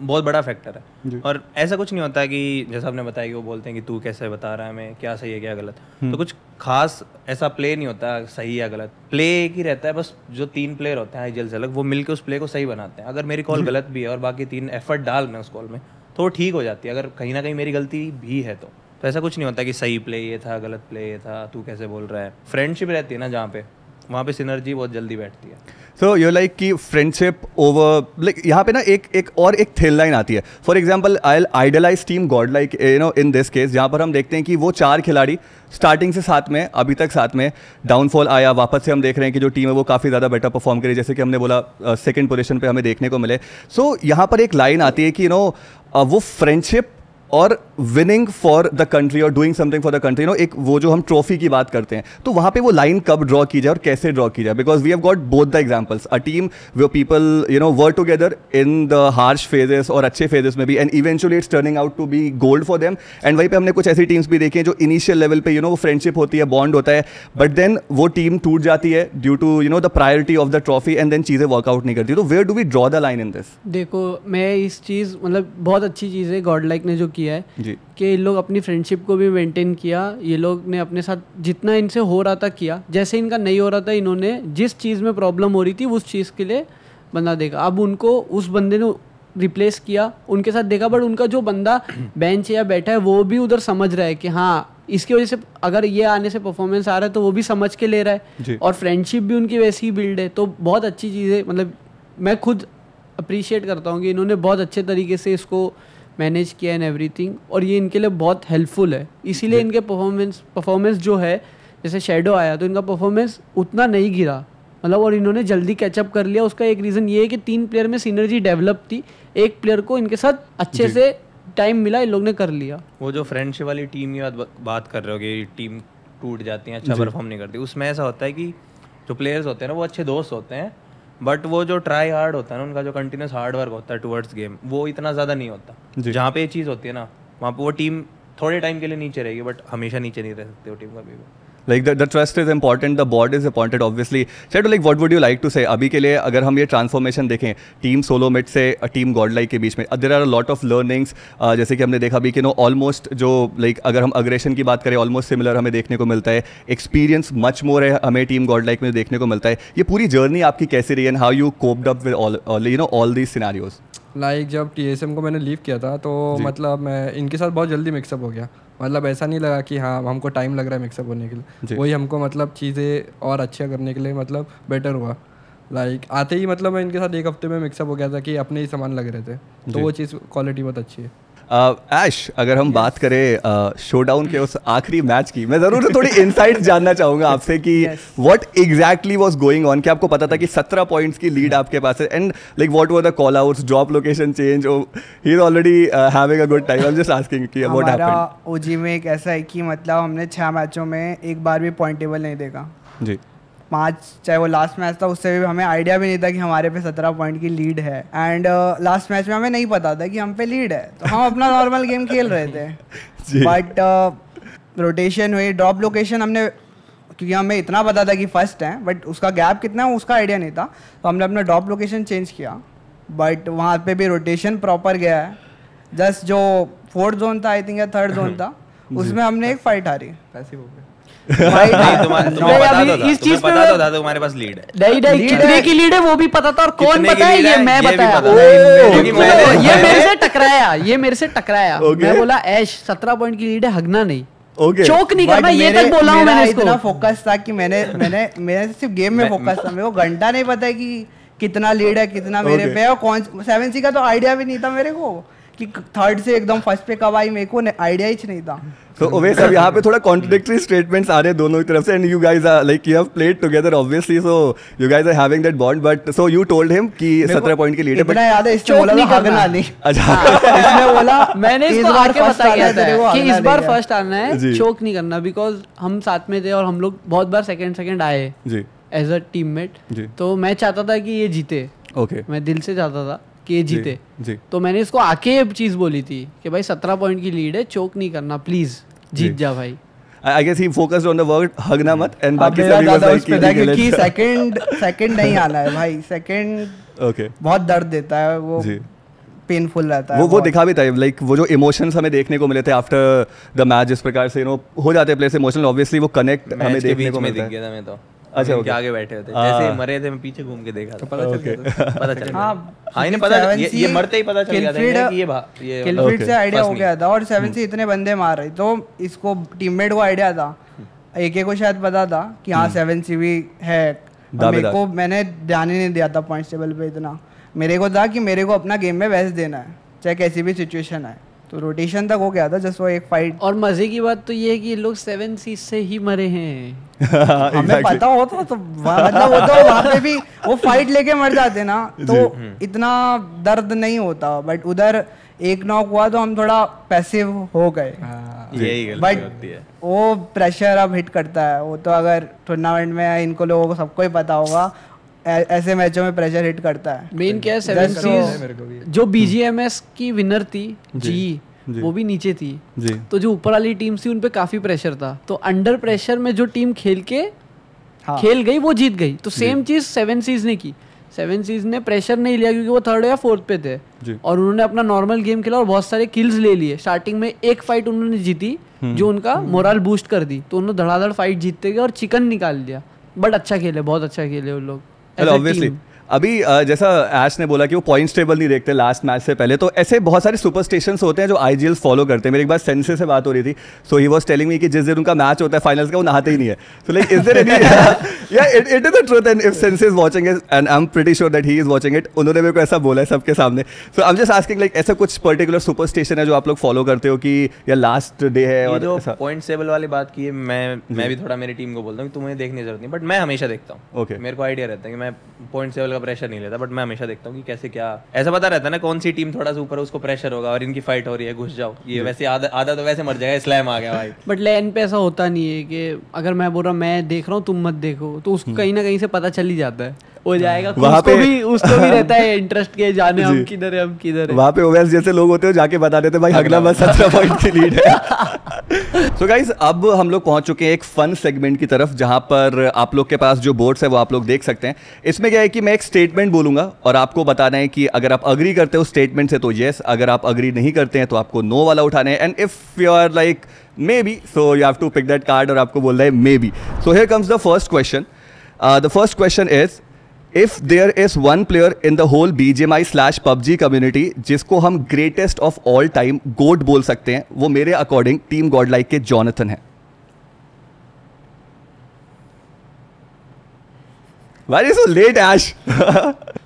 Speaker 5: बहुत बड़ा फैक्टर है। और ऐसा कुछ नहीं होता कि जैसा आपने बताया कि वो बोलते हैं कि तू कैसे बता रहा है हमें क्या सही है क्या गलत।
Speaker 1: हम्म।
Speaker 5: तो कुछ खास ऐसा प्ले नहीं होता सही या गलत। प्ले एक ही रहता है बस जो तीन प्लेयर होते हैं आईजीएल से अलग वो मिलकर उस प्ले को सही बनाते हैं। अगर मेरी कॉल गलत भी है और बाकी तीन एफर्ट डाल मैं उस कॉल में तो वो ठीक हो जाती है। अगर कहीं ना कहीं मेरी गलती भी है तो। तो ऐसा कुछ नहीं होता कि सही प्ले ये था गलत प्ले ये था तू कैसे बोल रहा है। फ्रेंडशिप रहती है ना जहाँ पे। वहाँ पे सिनर्जी बहुत जल्दी बैठती है।
Speaker 1: सो यू लाइक कि फ्रेंडशिप ओवर लाइक यहाँ पे ना एक एक और एक थेल लाइन आती है। For example I idolise team Godlike you know in this case जहाँ पर हम देखते हैं कि वो चार खिलाड़ी स्टार्टिंग से साथ में अभी तक साथ में डाउनफॉल आया वापस से हम देख रहे हैं कि जो टीम है वो काफ़ी ज़्यादा बेटर परफॉर्म करी जैसे कि हमने बोला सेकंड पोजिशन पर हमें देखने को मिले। सो so, यहाँ पर एक लाइन आती है कि you you know know, uh, वो फ्रेंडशिप और विनिंग फॉर द कंट्री और doing something for the country no एक वो जो हम ट्रॉफी की बात करते हैं तो वहाँ पे वो लाइन कब ड्रॉ की जाए और कैसे ड्रॉ की जाए? Because we have got both the examples a team वो people you know work together in the harsh phases और अच्छे फेजेस में भी and eventually it's turning out to be gold for them and वहीं पे हमने कुछ ऐसी टीम्स भी देखी हैं जो इनिशियल लेवल पे यू नो वो फ्रेंडशिप होती है बॉन्ड होता है बट देन वो टीम टूट जाती है due to you know the priority of the trophy and then चीज़ें वर्कआउट नहीं करती। तो where do we draw the line in this
Speaker 6: देखो मैं इस चीज़ मतलब बहुत अच्छी चीज़ है गॉड लाइक ने जो किया है।
Speaker 1: जी।
Speaker 6: कि इन लोग अपनी फ्रेंडशिप को भी मेंटेन किया ये लोग ने अपने साथ जितना इनसे हो रहा था किया। जैसे इनका नहीं हो रहा था इन्होंने जिस चीज़ में प्रॉब्लम हो रही थी उस चीज़ के लिए बंदा देखा। अब उनको उस बंदे ने रिप्लेस किया उनके साथ देखा बट उनका जो बंदा बेंच या बैठा है वो भी उधर समझ रहा है कि हाँ इसकी वजह से अगर ये आने से परफॉर्मेंस आ रहा है तो वो भी समझ के ले रहा है। और फ्रेंडशिप भी उनकी वैसी ही बिल्ड है। तो बहुत अच्छी चीज़ है मतलब मैं खुद अप्रिशिएट करता हूँ कि इन्होंने बहुत अच्छे तरीके से इसको मैनेज किया एंड एवरीथिंग और ये इनके लिए बहुत हेल्पफुल है। इसीलिए इनके परफॉर्मेंस परफॉर्मेंस जो है जैसे शेडो आया तो इनका परफॉर्मेंस उतना नहीं गिरा। मतलब और इन्होंने जल्दी कैचअप कर लिया। उसका एक रीज़न ये है कि तीन प्लेयर में सीनर्जी डेवलप थी। एक प्लेयर को इनके साथ अच्छे से टाइम मिला इन लोग ने कर लिया।
Speaker 5: वो जो फ्रेंडशिप वाली टीम की बात बात कर रहे हो कि टीम टूट जाती है अच्छा परफॉर्म नहीं करती उसमें ऐसा होता है कि जो प्लेयर्स होते हैं ना वो अच्छे दोस्त होते हैं बट वो जो ट्राई हार्ड होता है ना उनका जो कंटिन्यूस हार्ड वर्क होता है टुवर्ड्स गेम वो इतना ज़्यादा नहीं होता। जहाँ पे ये चीज़ होती है ना वहाँ पे वो टीम थोड़े टाइम के लिए नीचे रहेगी बट हमेशा नीचे नहीं रह सकती वो टीम कभी भी
Speaker 1: like the trust is important the board is important obviously. Chaito, like what would you like to say? अभी के लिए अगर हम ये ट्रांसफॉर्मेशन देखें टीम सोलो मिड से टीम गॉड लाइक के बीच में there are lot of learnings जैसे कि हमने देखा अभी कि नो ऑलमोस्ट जो लाइक अगर हम अग्रेशन की बात करें ऑलमोस्ट सिमिलर हमें देखने को मिलता है। एक्सपीरियंस मच मोर है हमें टीम गॉड लाइक में देखने को मिलता है। ये पूरी जर्नी आपकी कैसी रही and how you coped up with all you know all these scenarios
Speaker 3: like जब TSM को मैंने लीव किया था तो मतलब मैं इनके साथ बहुत जल्दी मिक्सअप हो गया। मतलब ऐसा नहीं लगा कि हाँ हमको टाइम लग रहा है मिक्सअप होने के लिए। वही हमको मतलब चीज़ें और अच्छा करने के लिए मतलब बेटर हुआ। लाइक आते ही मतलब मैं इनके साथ एक हफ़्ते में मिक्सअप हो गया था कि अपने ही सामान लग रहे थे। तो वो चीज़ क्वालिटी बहुत अच्छी है।
Speaker 1: ऐश अगर हम बात करें शोडाउन के उस आखिरी मैच की मैं ज़रूर थोड़ी इनसाइट जानना चाहूँगा आपसे कि what exactly was going on क्या आपको पता था कि 17 पॉइंट्स की लीड आपके पास है? And like what were the call outs drop location change he is already having a good time I am just asking कि व्हाट हैपेंड
Speaker 4: ओजी में एक ऐसा है कि मतलब हमने छह मैचों में एक बार भी पॉइंट टेबल नहीं देखा।
Speaker 1: जी।
Speaker 4: पाँच चाहे वो लास्ट मैच था उससे भी हमें आइडिया भी नहीं था कि हमारे पे सत्रह पॉइंट की लीड है। एंड लास्ट मैच में हमें नहीं पता था कि हम पे लीड है। तो हम अपना नॉर्मल गेम खेल रहे थे। बट रोटेशन हुई ड्रॉप लोकेशन हमने क्योंकि हमें इतना पता था कि फ़र्स्ट है बट उसका गैप कितना है उसका आइडिया नहीं था। तो हमने अपना ड्रॉप लोकेशन चेंज किया। बट वहाँ पे भी रोटेशन प्रॉपर गया है। जस्ट जो फोर्थ जोन था आई थिंक या थर्ड जोन था उसमें हमने एक फाइट हारी।
Speaker 3: पैसे हो गए।
Speaker 5: नहीं, पता
Speaker 6: अभी
Speaker 5: तो था
Speaker 6: इस चीज़
Speaker 5: पता तो था तुम्हारे पास लीड है।
Speaker 6: नहीं नहीं कितने की लीड है वो भी पता था और कौन
Speaker 5: की
Speaker 6: बताया? ये मैं बताया।
Speaker 5: पता
Speaker 6: ओ,
Speaker 5: था। क्योंकि
Speaker 6: तो
Speaker 5: मैंने-
Speaker 6: ये मेरे से टकराया ये मेरे से टकराया। मैं बोला ऐश सत्रह पॉइंट की लीड है हगना नहीं।
Speaker 1: ओके।
Speaker 6: चोक नहीं करना ये तक बोला हूँ
Speaker 4: मेरा
Speaker 6: मैंने
Speaker 4: इतना फोकस था कि मैंने मैंने मेरे सिर्फ़ गेम में फोकस था। मेरे को घंटा नहीं पता है कि कितना लीड है कितना मेरे पे है और कौन सेवन सी का तो आइडिया भी नहीं था मेरे को। कि थर्ड से एकदम फ़र्स्ट पे कब आई मेरे को आइडिया ही नहीं था।
Speaker 1: So ओवेस अब यहाँ पे थोड़ा कॉन्ट्रडिक्टरी स्टेटमेंट्स आ रहे हैं दोनों की तरफ़ से and you guys are like you have played together obviously so you guys are having that bond but so you told him कि 17 पॉइंट की लीड है
Speaker 4: इतना
Speaker 1: बट
Speaker 4: याद है इसने बोला था
Speaker 6: करना।
Speaker 4: भागना नहीं।
Speaker 1: अच्छा।
Speaker 4: इसने बोला
Speaker 6: मैंने
Speaker 4: इस
Speaker 6: इसको
Speaker 4: बार first
Speaker 6: बताया
Speaker 4: आना है,
Speaker 6: था कि इस बार फ़र्स्ट आना है चोक नहीं करना बिकॉज़ हम साथ में थे और हम लोग बहुत बार सेकंड सेकंड आए
Speaker 1: जी।
Speaker 6: एज अ टीममेट
Speaker 1: जी।
Speaker 6: तो मैं चाहता था कि ये जीते।
Speaker 1: ओके
Speaker 6: मैं दिल से चाहता था। कि जीते।
Speaker 1: जी।
Speaker 6: तो मैंने इसको आके ये चीज़ बोली थी कि भाई सत्रह पॉइंट की लीड है चोक नहीं करना प्लीज़ जीत
Speaker 1: जा
Speaker 6: भाई।
Speaker 1: I guess he focused on the word हगना मत एंड बाकी सभी
Speaker 4: उस पे था क्योंकि सेकंड सेकंड नहीं आना है भाई सेकंड
Speaker 1: ओके
Speaker 4: बहुत दर्द देता है वो
Speaker 1: जी।
Speaker 4: पेनफुल रहता है
Speaker 1: वो वो दिखा भी था लाइक वो जो इमोशंस हमें देखने को मिले थे आफ्टर द मैच जिस प्रकार से नो हो जाते हैं प्लेस इमोशनल ऑब्वियसली वो कनेक्ट हमें देखने को मिलता है। अच्छा, okay.
Speaker 5: आगे बैठे होते।
Speaker 1: हाँ।
Speaker 5: जैसे मरे थे मैं पीछे घूम के देखा था।
Speaker 3: पता चल गया
Speaker 1: Okay.
Speaker 5: पता चल गया।
Speaker 4: हाँ
Speaker 5: हाँ इन्हें पता ये, ये मरते ही पता चल गया था। ये ये
Speaker 4: से आइडिया हो गया था और सेवन से इतने बंदे मार रहे। तो इसको टीममेट को आइडिया था। एक को शायद पता था कि हाँ सेवन सी भी है। मेरे को मैंने ध्यान ही नहीं दिया था पॉइंट टेबल पे इतना। मेरे को था कि मेरे को अपना गेम में बेस्ट देना है। चाहे कैसी भी सिचुएशन है तो रोटेशन तक हो गया था जस्ट वो एक फाइट
Speaker 6: और मज़े की बात तो ये है कि लोग सेवन सीज से ही मरे हैं।
Speaker 4: हमें
Speaker 1: Exactly.
Speaker 4: पता होता तो वहाँ- मतलब वो तो वहाँ पे भी वो फाइट लेके मर जाते ना तो इतना दर्द नहीं होता बट उधर एक नॉक हुआ तो हम थोड़ा पैसिव हो गए।
Speaker 5: यही
Speaker 4: बट वो प्रेशर अब हिट करता है वो तो अगर टूर्नामेंट में इनको लोगों को सबको ही पता होगा ऐसे मैचों में प्रेशर हिट करता है।
Speaker 6: मेन क्या है सेवन
Speaker 4: Just
Speaker 3: मेरे को भी
Speaker 6: सीज जो बीजीएमएस की विनर थी जी
Speaker 1: जी।
Speaker 6: वो भी नीचे थी।
Speaker 1: जी।
Speaker 6: तो जो ऊपर वाली टीम थी उन पे काफ़ी प्रेशर था। तो अंडर प्रेशर में जो टीम खेल के
Speaker 4: हाँ।
Speaker 6: खेल गई वो जीत गई। तो सेम चीज़ सेवन सीज ने की। सेवन सीज ने प्रेशर नहीं लिया क्योंकि वो थर्ड या फोर्थ पे थे। और उन्होंने अपना नॉर्मल गेम खेला और बहुत सारे किल्स ले लिए। स्टार्टिंग में एक फाइट उन्होंने जीती जो उनका मोरल बूस्ट कर दी। तो उन्होंने धड़ाधड़ फाइट जीतते गए और चिकन निकाल दिया। बट अच्छा खेले बहुत अच्छा खेले वो लोग। As a
Speaker 1: obviously
Speaker 6: team.
Speaker 1: अभी जैसा ऐश ने बोला कि वो पॉइंट्स टेबल नहीं देखते लास्ट मैच से पहले तो ऐसे बहुत सारे सुपरस्टिशंस होते हैं जो आई फॉलो करते हैं। मेरी एक बार सेंसे से बात हो रही थी सो ही वॉज़ टेलिंग मी कि जिस दिन उनका मैच होता है फाइनल्स का वो नहाते ही नहीं है। So like is there any या it it is the truth and if Sensei is watching it and I am pretty sure that he is watching it उन्होंने मेरे को ऐसा बोला है सबके सामने। So I am just asking like ऐसा कुछ पर्टिकुलर सुपरस्टिशन है जो आप लोग फॉलो करते हो कि या लास्ट डे है और
Speaker 5: जो पॉइंट टेबल वाली बात की है मैं मैं भी थोड़ा मेरी टीम को बोलता हूँ तुम्हें देखने ज़रूरत नहीं बट मैं हमेशा देखता हूँ।
Speaker 1: Okay.
Speaker 5: मेरे को आइडिया रहता है कि मैं पॉइंट टेबल का प्रेशर नहीं लेता बट मैं हमेशा देखता हूँ कि कैसे क्या ऐसा पता रहता है ना कौन सी टीम थोड़ा सा ऊपर है उसको प्रेशर होगा और इनकी फाइट हो रही है घुस जाओ। ये वैसे आधा आधा तो वैसे मर जाएगा स्लैम आ गया भाई।
Speaker 6: बट लैन पे ऐसा होता नहीं है कि अगर मैं बोल रहा हूँ मैं देख रहा हूँ तुम मत देखो तो उसको कहीं ना कहीं से पता चल ही जाता है। हो जाएगा।
Speaker 1: वहाँ पे-
Speaker 6: भी उसको भी रहता है इंटरेस्ट के जाने हम किधर है हम किधर है।
Speaker 1: वहाँ पे ओवेस जैसे लोग होते हो जाके बता देते भाई अगला बस सत्रह पॉइंट की लीड है। सो गाइज़ अब हम लोग पहुँच चुके हैं एक फन सेगमेंट की तरफ़ जहाँ पर आप लोग के पास जो बोर्ड्स है वो आप लोग देख सकते हैं। इसमें क्या है कि मैं एक स्टेटमेंट बोलूँगा और आपको बताना है कि अगर आप अग्री करते हो स्टेटमेंट से तो येस अगर आप अग्री नहीं करते हैं तो आपको नो वाला उठाना है। And if you are like maybe so you have to pick that card और आपको बोलना है maybe so here comes the first question the first question is if there is one player in the whole BGMI slash PUBG community जिसको हम greatest of all time god बोल सकते हैं, वो मेरे अकॉर्डिंग टीम गॉड लाइक के जॉनथन है। Very so let as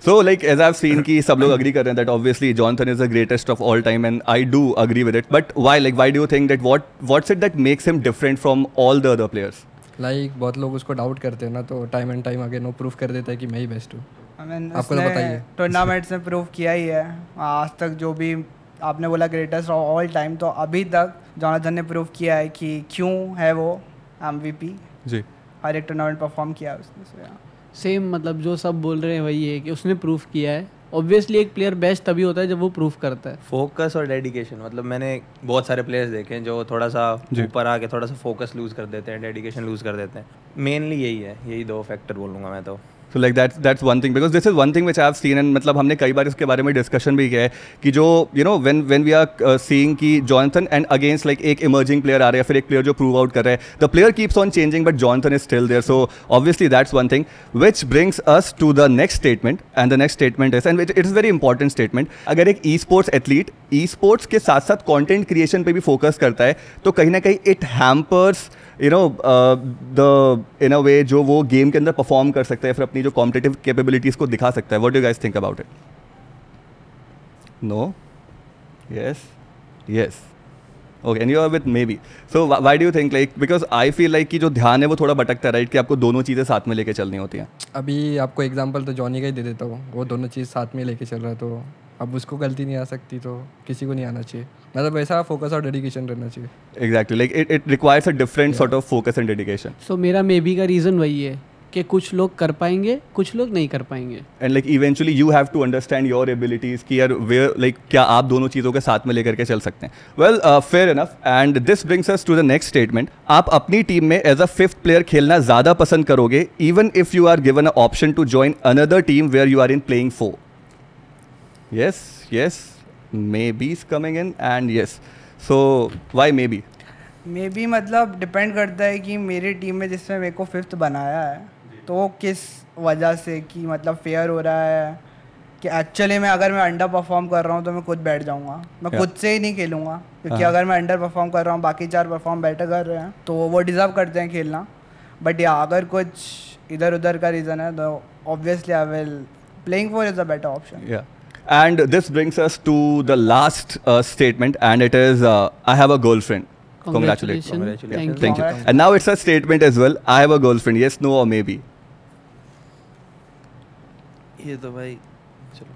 Speaker 1: so like as I've seen की सब लोग अग्री कर रहे हैं that obviously Jonathan is the greatest of all time and I do agree with it but why like why do think that what what's it that makes him different from all the other players
Speaker 3: like like, बहुत लोग उसको डाउट करते हैं ना तो टाइम एंड टाइम अगेन वो प्रूफ कर देता है कि मैं ही बेस्ट हूँ।
Speaker 4: I mean,
Speaker 3: आपको तो बताइए।
Speaker 4: टूर्नामेंट्स में प्रूव किया ही है। आज तक जो भी आपने बोला ग्रेटेस्ट ऑल टाइम तो अभी तक जॉनथन ने प्रूव किया है कि क्यों है वो एमवीपी
Speaker 1: जी।
Speaker 4: हर एक टूर्नामेंट परफॉर्म किया है उसने
Speaker 6: सेम मतलब जो सब बोल रहे हैं वही है कि उसने प्रूफ किया है। ऑब्वियसली एक प्लेयर बेस्ट तभी होता है जब वो प्रूफ करता है।
Speaker 5: फोकस और डेडिकेशन मतलब मैंने बहुत सारे प्लेयर्स देखे हैं जो थोड़ा सा ऊपर आके थोड़ा सा फोकस लूज कर देते हैं डेडिकेशन लूज कर देते हैं। मेनली यही है यही दो फैक्टर बोलूँगा मैं तो।
Speaker 1: So like that's that's one thing because this is one thing which I have seen and मतलब हमने कई बार इसके बारे में डिस्कशन भी किया है कि जो you know when when we are seeing कि जॉनथन एंड अगेंस्ट लाइक एक इमर्जिंग प्लेयर आ रहा है फिर एक प्लेयर जो प्रूव आउट कर रहा है the player keeps on changing but Jonathan is still there so obviously that's one thing which brings us to the next statement and the next statement is and it is very important statement अगर एक esports athlete esports के साथ साथ कॉन्टेंट क्रिएशन पर भी फोकस करता है तो कहीं ना कहीं it hampers you know the in a way जो वो गेम के अंदर परफॉर्म कर सकता है फिर अपनी जो कॉम्पिटेटिव कैपेबिलिटीज को दिखा सकता है। What you guys think about it no yes yes okay and you are with maybe so why do think like because I feel like कि जो ध्यान है वो थोड़ा भटकता है राइट कि आपको दोनों चीज़ें साथ में लेके चलनी होती हैं।
Speaker 3: अभी आपको एग्जांपल तो जॉनी का ही दे देता हूँ। वो दोनों चीज़ साथ में लेके चल रहा है तो अब उसको गलती नहीं आ सकती तो किसी को नहीं आना चाहिए। मतलब वैसा फोकस और डेडिकेशन रहना चाहिए।
Speaker 1: Exactly like it it requires a different sort of focus and dedication
Speaker 6: so मेरा मे बी का रीज़न वही है। कि कुछ लोग कर पाएँगे कुछ लोग नहीं कर पाएँगे।
Speaker 1: And like eventually you have to understand your abilities कि यार वेयर लाइक क्या आप दोनों चीज़ों के साथ में लेकर के चल सकते हैं। Well fair enough and this brings us to the next statement आप अपनी टीम में एज अ फिफ्थ प्लेयर खेलना ज़्यादा पसंद करोगे even if you are given a option to join another team where you are in playing for yes yes. Maybe is coming in and yes. So why maybe?
Speaker 4: Maybe मतलब डिपेंड करता है कि मेरी टीम में जिसमें मेरे को फिफ्थ बनाया है तो किस वजह से कि मतलब फेयर हो रहा है कि एक्चुअली मैं अगर मैं अंडर परफॉर्म कर रहा हूँ तो मैं खुद बैठ जाऊँगा। मैं खुद से ही नहीं खेलूँगा क्योंकि
Speaker 1: हाँ।
Speaker 4: अगर मैं अंडर परफॉर्म कर रहा हूँ बाकी चार परफॉर्म बेटर कर रहे हैं तो वो डिज़र्व करते हैं खेलना। बट या अगर कुछ इधर उधर का रीज़न है तो obviously I will playing for is a better option
Speaker 1: and this brings us to the last statement and it is I have
Speaker 6: a
Speaker 5: girlfriend
Speaker 6: congratulation thank
Speaker 1: you and now it's a statement as well I have a girlfriend yes no और मे बी
Speaker 5: ये तो भाई चलो।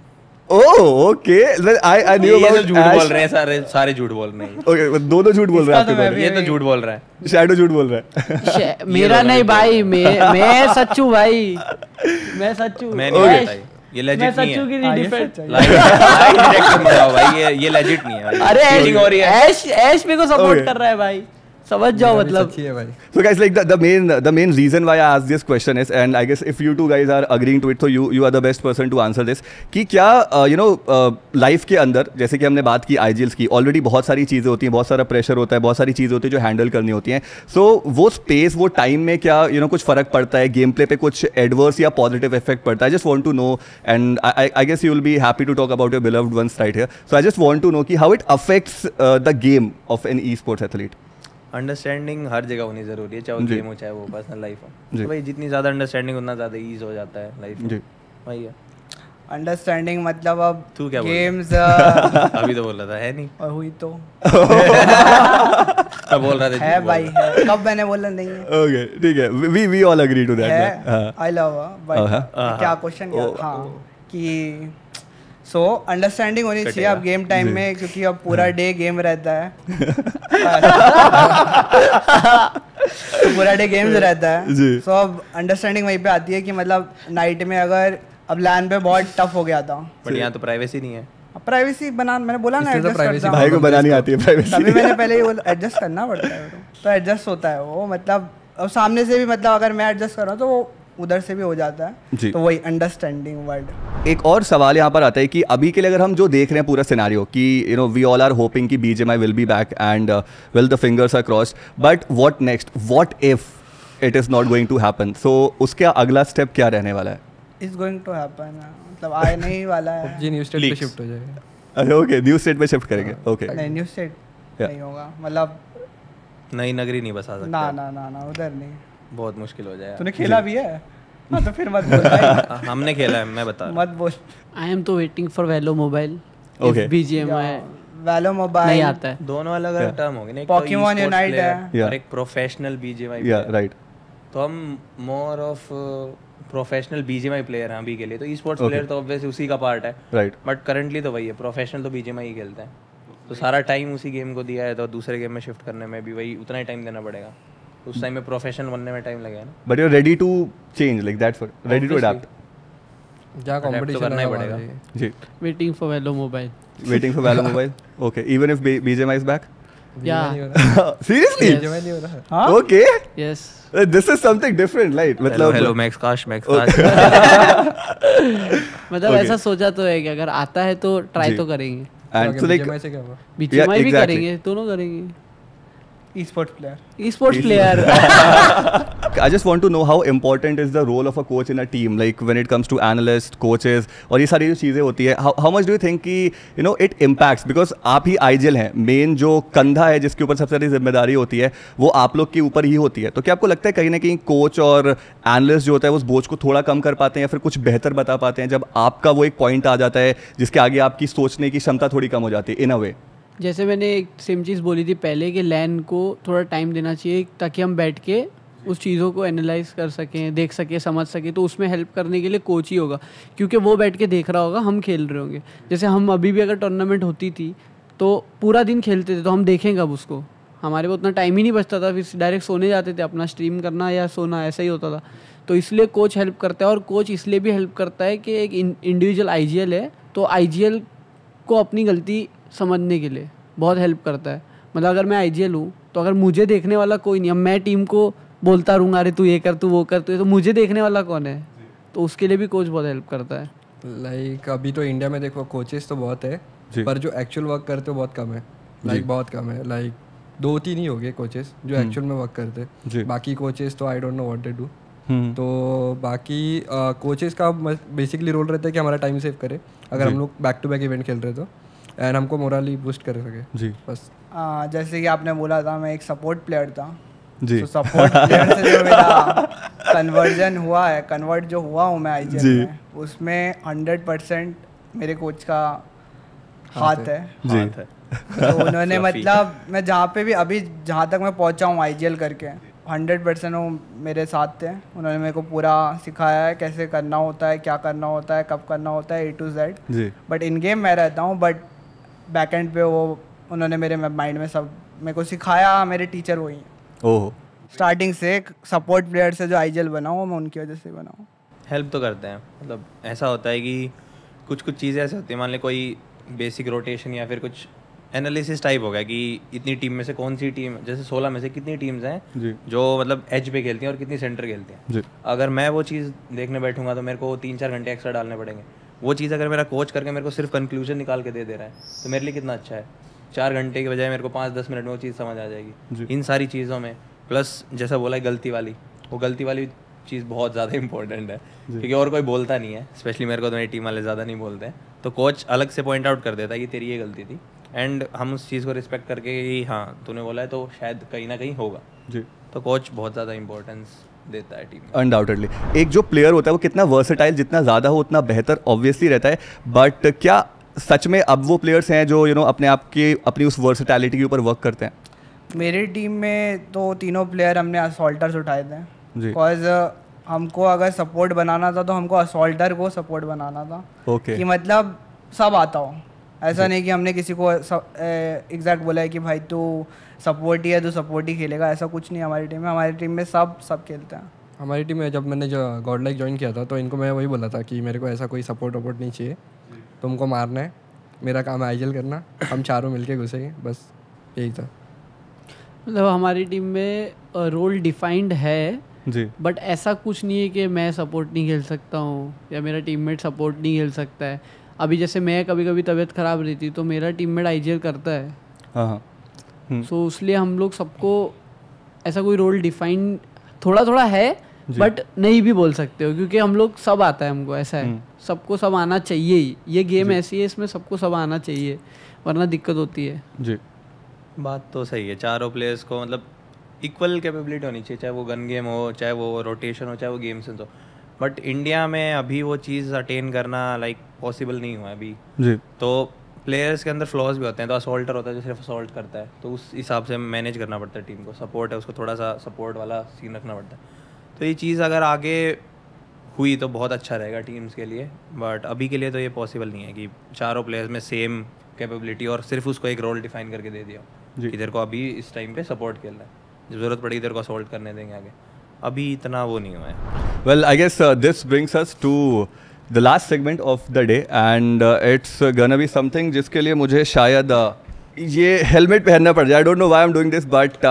Speaker 1: Oh okay. Well, i i knew
Speaker 5: ये तो
Speaker 1: about
Speaker 5: झूठ बोल रहे हैं सारे सारे झूठ बोल रहे हैं।
Speaker 1: Okay well, दोनों झूठ बोल रहे हैं
Speaker 4: तो
Speaker 1: आपके
Speaker 4: मैं
Speaker 5: ये तो झूठ बोल रहा है।
Speaker 1: शैडो झूठ बोल रहा है।
Speaker 6: मेरा नहीं भाई मैं मैं सच्चू भाई। मैं सच्चू।
Speaker 5: मैं नहीं
Speaker 6: मैं-
Speaker 5: ये। legit नहीं
Speaker 6: सच्चू की
Speaker 4: हाँ, ये
Speaker 6: डिफेंड
Speaker 5: लाइव लाइव मत जाओ भाई ये ये लेजिट नहीं है
Speaker 6: अरे
Speaker 5: हो है।
Speaker 6: ऐश ऐश मेरे को सपोर्ट कर रहा है भाई। समझ जाओ मतलब।
Speaker 3: सच्ची है भाई।
Speaker 1: So guys, like the, the main the main reason why I asked this question is, and I guess if you two guys are agreeing to it, so you you are the best person to answer this. कि क्या यू नो लाइफ के अंदर जैसे कि हमने बात की आईजीएल्स की ऑलरेडी बहुत सारी चीज़ें होती हैं बहुत सारा प्रेशर होता है बहुत सारी चीज़ें होती है जो हैंडल करनी होती हैं सो so, वो स्पेस वो टाइम में क्या यू you नो know, कुछ फ़र्क पड़ता है गेम प्ले पे कुछ एडवर्स या पॉजिटिव इफ़ेक्ट पड़ता है? I just want to know and I guess you will be happy to talk about your beloved ones right here so I just want to know कि how it affects the game of an esports athlete
Speaker 5: understanding हर जगह होनी ज़रूरी है चाहे वो गेम हो चाहे वो पर्सनल लाइफ हो। तो भाई जितनी ज़्यादा अंडरस्टैंडिंग उतना ज़्यादा ईज हो जाता है लाइफ
Speaker 1: जी।
Speaker 5: वही है।
Speaker 4: अंडरस्टैंडिंग मतलब अब
Speaker 5: तू क्या बोल रहा है?
Speaker 4: गेम्स
Speaker 5: अभी तो बोल रहा था है नहीं?
Speaker 4: और हुई तो।
Speaker 5: मैं बोल रहा था
Speaker 4: है भाई है। कब मैंने बोला नहीं है।
Speaker 1: ओके ठीक है। We we all agree to that
Speaker 4: है आई लव बट
Speaker 1: हाँ।
Speaker 4: क्या क्वेश्चन क्या? हाँ कि सो अंडरस्टैंडिंग होनी चाहिए अब गेम टाइम में क्योंकि अब पूरा डे गेम रहता है। तो पूरा डे गेम्स रहता है। सो अब अंडरस्टैंडिंग वहीं पे आती है कि मतलब नाइट में अगर अब लैन पे बहुत टफ हो गया था।
Speaker 5: बट यहाँ तो प्राइवेसी नहीं है।
Speaker 4: प्राइवेसी बना मैंने बोला ना
Speaker 3: तो
Speaker 4: एडजस्ट
Speaker 3: privacy
Speaker 4: करता
Speaker 1: भाई को बनानी आती है
Speaker 4: तभी
Speaker 1: प्राइवेसी
Speaker 4: मैंने पहले ही बोला एडजस्ट करना पड़ता है। तो एडजस्ट होता है वो मतलब अब सामने से भी मतलब अगर मैं एडजस्ट कर रहा हूँ तो वो उधर से भी हो जाता है। तो वही अंडरस्टैंडिंग वर्ड
Speaker 1: एक और सवाल यहाँ पर आता है कि अभी के लिए अगर हम जो देख रहे हैं पूरा सिनारियो कि you know we all are hoping कि BGMI will be back and will the fingers are crossed but what next what if it is not going to happen so उसका अगला स्टेप क्या रहने वाला है?
Speaker 4: इज़ गोइंग टू हैपन मतलब आए नहीं वाला है।
Speaker 3: जी न्यू स्टेट पे शिफ्ट हो जाएगा।
Speaker 1: अरे ओके न्यू स्टेट में शिफ्ट करेंगे। ओके
Speaker 4: नहीं न्यू स्टेट नहीं होगा। मतलब
Speaker 5: नई नगरी नहीं बसा सकते
Speaker 4: ना ना ना ना उधर नहीं।
Speaker 5: बहुत मुश्किल हो जाएगा।
Speaker 4: तूने खेला भी है? हाँ तो फिर मत बोल
Speaker 5: हाँ, हमने खेला है मैं बता
Speaker 4: मत बोल।
Speaker 6: आई एम तो waiting for Valo mobile
Speaker 1: Okay.
Speaker 6: BGMI
Speaker 4: Valo
Speaker 6: नहीं आता है।
Speaker 5: दोनों अलग अलग टर्म हो गए ना एक
Speaker 4: Pokemon
Speaker 5: तो player
Speaker 4: है।
Speaker 5: और एक प्रोफेशनल बीजीएमआई
Speaker 1: या राइट
Speaker 5: तो हम more of professional BGMI player हैं अभी के लिए। तो ई स्पोर्ट्स प्लेयर तो ऑब्वियसली उसी का पार्ट है।
Speaker 1: राइट
Speaker 5: बट करंटली तो वही है प्रोफेशनल तो बीजीएमआई ही खेलते हैं। तो सारा टाइम उसी गेम को दिया है तो दूसरे गेम में शिफ्ट करने में भी वही उतना ही टाइम देना पड़ेगा। उस टाइम में प्रोफेशनल बनने में टाइम लगेगा ना।
Speaker 1: But you are ready to change like that's ready to. Adapt
Speaker 5: तो
Speaker 3: कंपटीशन
Speaker 5: करना ही पड़ेगा।
Speaker 1: जी।
Speaker 6: Waiting for Valo mobile
Speaker 1: waiting for Valor Mobile. Okay, even if B- BGMI is back.
Speaker 6: या
Speaker 1: Seriously?
Speaker 3: नहीं हो रहा।
Speaker 4: हाँ
Speaker 1: Okay.
Speaker 6: Yes
Speaker 1: This is something different, मतलब
Speaker 5: हेलो मैक्स काश मैक्स काश
Speaker 6: मतलब ऐसा सोचा तो है कि अगर आता है तो ट्राई तो करेंगे।
Speaker 1: And so like
Speaker 3: BGMI से
Speaker 6: बीजीएमआई भी करेंगे दोनों करेंगे।
Speaker 4: Player
Speaker 6: esports player
Speaker 1: I just want to know how important is the role of a coach in a team, like when it comes to analysts, coaches, और ये सारी जो चीज़ें होती है how, how much do you think कि you know it impacts? Because आप ही आईजीएल हैं. मेन जो कंधा है जिसके ऊपर सबसे ज़्यादा ज़िम्मेदारी होती है वो आप लोग के ऊपर ही होती है। तो क्या आपको लगता है कहीं ना कहीं कोच और एनालिस्ट जो होता है उस बोझ को थोड़ा कम कर पाते हैं या फिर कुछ बेहतर बता पाते हैं जब आपका वो एक पॉइंट आ जाता है जिसके आगे आपकी सोचने की क्षमता थोड़ी कम हो जाती है इन अ वे
Speaker 6: जैसे मैंने एक सेम चीज़ बोली थी पहले कि लैन को थोड़ा टाइम देना चाहिए ताकि हम बैठ के उस चीज़ों को एनालाइज कर सकें, देख सकें, समझ सकें तो उसमें हेल्प करने के लिए कोच ही होगा। क्योंकि वो बैठ के देख रहा होगा हम खेल रहे होंगे। जैसे हम अभी भी अगर टूर्नामेंट होती थी तो पूरा दिन खेलते थे तो हम देखेंगे अब उसको। हमारे को उतना टाइम ही नहीं बचता था, फिर डायरेक्ट सोने जाते थे, अपना स्ट्रीम करना या सोना, ऐसा ही होता था। तो इसलिए कोच हेल्प करता है और कोच इसलिए भी हेल्प करता है कि एक इंडिविजुअल आईजीएल है तो आईजीएल को अपनी गलती समझने के लिए बहुत हेल्प करता है। मतलब अगर मैं आईजीएल हूँ तो अगर मुझे देखने वाला कोई नहीं अब मैं टीम को बोलता रहूँगा अरे तू ये कर तू वो कर तू ये तो मुझे देखने वाला कौन है? तो उसके लिए भी कोच बहुत हेल्प करता है।
Speaker 3: लाइक like, अभी तो इंडिया में देखो कोचेस तो बहुत है पर जो एक्चुअल वर्क करते हो बहुत कम है। लाइक like, बहुत कम है। लाइक like, दो तीन ही हो गए कोचेस जो एक्चुअल में वर्क करते
Speaker 1: हम्म।
Speaker 3: हैं बाकी कोचेस तो I don't know what they do
Speaker 1: hmm.
Speaker 3: तो बाकी कोचेस का बेसिकली रोल रहता है कि हमारा टाइम सेव करे। अगर हम लोग बैक टू बैक इवेंट खेल रहे तो। एंड हमको मोरली बूस्ट कर सके।
Speaker 1: जी।
Speaker 3: बस।
Speaker 4: आ, जैसे कि आपने बोला था मैं एक सपोर्ट प्लेयर था।
Speaker 1: जी।
Speaker 4: तो सपोर्ट प्लेयर से जो मेरा कन्वर्जन हुआ है कन्वर्ट जो हुआ हूँ मैं
Speaker 1: जी।
Speaker 4: आईजीएल में उसमें हंड्रेड परसेंट मेरे कोच का हाथ है।
Speaker 1: जी।
Speaker 5: हाथ है।
Speaker 4: तो उन्होंने मतलब मैं जहाँ पे भी अभी जहाँ तक मैं पहुँचा हूँ आईजीएल करके हंड्रेड परसेंट वो मेरे साथ थे। उन्होंने मेरे को पूरा सिखाया है कैसे करना होता है क्या करना होता है कब करना होता है A to Z but in game मैं रहता हूँ बट बैक एंड पे वो उन्होंने मेरे माइंड में सब मेरे को सिखाया मेरे टीचर वही हैं।
Speaker 1: ओह।
Speaker 4: स्टार्टिंग से सपोर्ट प्लेयर से जो आईजीएल बना हूँ मैं उनकी वजह से बना हूँ।
Speaker 5: हेल्प तो करते हैं मतलब ऐसा होता है कि कुछ कुछ चीज़ें ऐसे होती हैं मान ले कोई बेसिक रोटेशन या फिर कुछ एनालिसिस टाइप हो गया कि इतनी टीम में से कौन सी टीम जैसे सोलह में से कितनी टीम्स हैं
Speaker 1: जो।
Speaker 5: मतलब एज पे खेलती हैं और कितनी सेंटर खेलती हैं। अगर मैं वो चीज़ देखने बैठूँगा तो मेरे को तीन चार घंटे एक्स्ट्रा डालने पड़ेंगे। वो चीज़ अगर मेरा कोच करके मेरे को सिर्फ़ कंक्लूजन निकाल के दे दे रहा है तो मेरे लिए कितना अच्छा है? चार घंटे के बजाय मेरे को पाँच दस मिनट में वो चीज़ समझ आ। जाएगी। इन सारी चीज़ों में प्लस जैसा बोला है गलती वाली वो गलती वाली चीज़ बहुत ज़्यादा इंपॉर्टेंट है क्योंकि और कोई बोलता नहीं है स्पेशली मेरे को तो मेरी टीम वाले ज़्यादा नहीं बोलते हैं। तो कोच अलग से पॉइंट आउट कर देता है कि तेरी ये गलती थी। एंड हम उस चीज़ को रिस्पेक्ट करके कि हाँ तूने बोला है तो शायद कहीं ना कहीं होगा।
Speaker 1: जी।
Speaker 5: तो कोच बहुत ज़्यादा इंपॉर्टेंस देता है टीम
Speaker 1: अनडाउटेडली एक जो प्लेयर होता है वो कितना वर्सेटाइल जितना ज़्यादा हो उतना बेहतर ऑब्वियसली रहता है। बट क्या सच में अब वो प्लेयर्स हैं जो यू you नो know, अपने आप के अपनी उस वर्सेटैलिटी के ऊपर वर्क करते हैं?
Speaker 4: मेरी टीम में तो तीनों प्लेयर हमने असॉल्टर्स उठाए थे। बिकॉज़ हमको अगर सपोर्ट बनाना था तो हमको असॉल्टर को सपोर्ट बनाना था।
Speaker 1: ओके
Speaker 4: कि मतलब सब आता हो। ऐसा नहीं कि हमने किसी को एग्जैक्ट बोला है कि भाई तू सपोर्ट ही है तो सपोर्ट ही खेलेगा ऐसा कुछ नहीं है हमारी टीम में। हमारी टीम में सब सब खेलते हैं।
Speaker 3: हमारी टीम में जब मैंने जो गॉड लाइक ज्वाइन किया था तो इनको मैं वही बोला था कि मेरे को ऐसा कोई सपोर्ट वपोर्ट नहीं चाहिए। तुमको मारना है मेरा काम है आईजल करना हम चारों मिलके घुसेंगे बस यही था।
Speaker 6: मतलब हमारी टीम में रोल डिफाइंड है
Speaker 1: जी।
Speaker 6: बट ऐसा कुछ नहीं है कि मैं सपोर्ट नहीं खेल सकता हूँ या मेरा टीममेट सपोर्ट नहीं खेल सकता है। अभी जैसे मैं कभी कभी तबीयत ख़राब रहती तो मेरा टीममेट आईजीएल करता है।
Speaker 1: हाँ हाँ। हम्म,
Speaker 6: सो इसलिए हम लोग सबको ऐसा कोई रोल डिफाइन थोड़ा थोड़ा है बट नहीं भी बोल सकते हो क्योंकि हम लोग सब आता है हमको ऐसा है। सबको सब आना चाहिए। ही ये गेम ऐसी है इसमें सबको सब आना चाहिए वरना दिक्कत होती है।
Speaker 1: जी।
Speaker 5: बात तो सही है चारों प्लेयर्स को मतलब इक्वल कैपेबिलिटी होनी चाहिए चाहे वो गन गेम हो चाहे वो रोटेशन हो चाहे वो गेम सेंस हो। बट इंडिया में अभी वो चीज़ अटेन करना लाइक like, पॉसिबल नहीं हुआ अभी।
Speaker 1: जी।
Speaker 5: तो प्लेयर्स के अंदर फ्लॉज भी होते हैं। तो असोल्टर होता है जो सिर्फ़ असोल्ट करता है। तो उस हिसाब से मैनेज करना पड़ता है टीम को। सपोर्ट है उसको थोड़ा सा सपोर्ट वाला सीन रखना पड़ता है। तो ये चीज़ अगर आगे हुई तो बहुत अच्छा रहेगा टीम्स के लिए। बट अभी के लिए तो ये पॉसिबल नहीं है कि चारों प्लेयर्स में सेम कैपेबिलिटी और सिर्फ़ उसको एक रोल डिफाइन करके दे दिया
Speaker 1: जी।
Speaker 5: कि तेरे को अभी इस टाइम पे सपोर्ट खेलना है। जब ज़रूरत पड़ेगी तेरे को असोल्ट करने देंगे आगे। अभी इतना वो नहीं हुआ है।
Speaker 1: Well I guess this brings us to the last segment of the day and it's gun अभी समथिंग जिसके लिए मुझे शायद uh, ये हेलमेट पहनना पड़ जाए। I don't know why am doing this but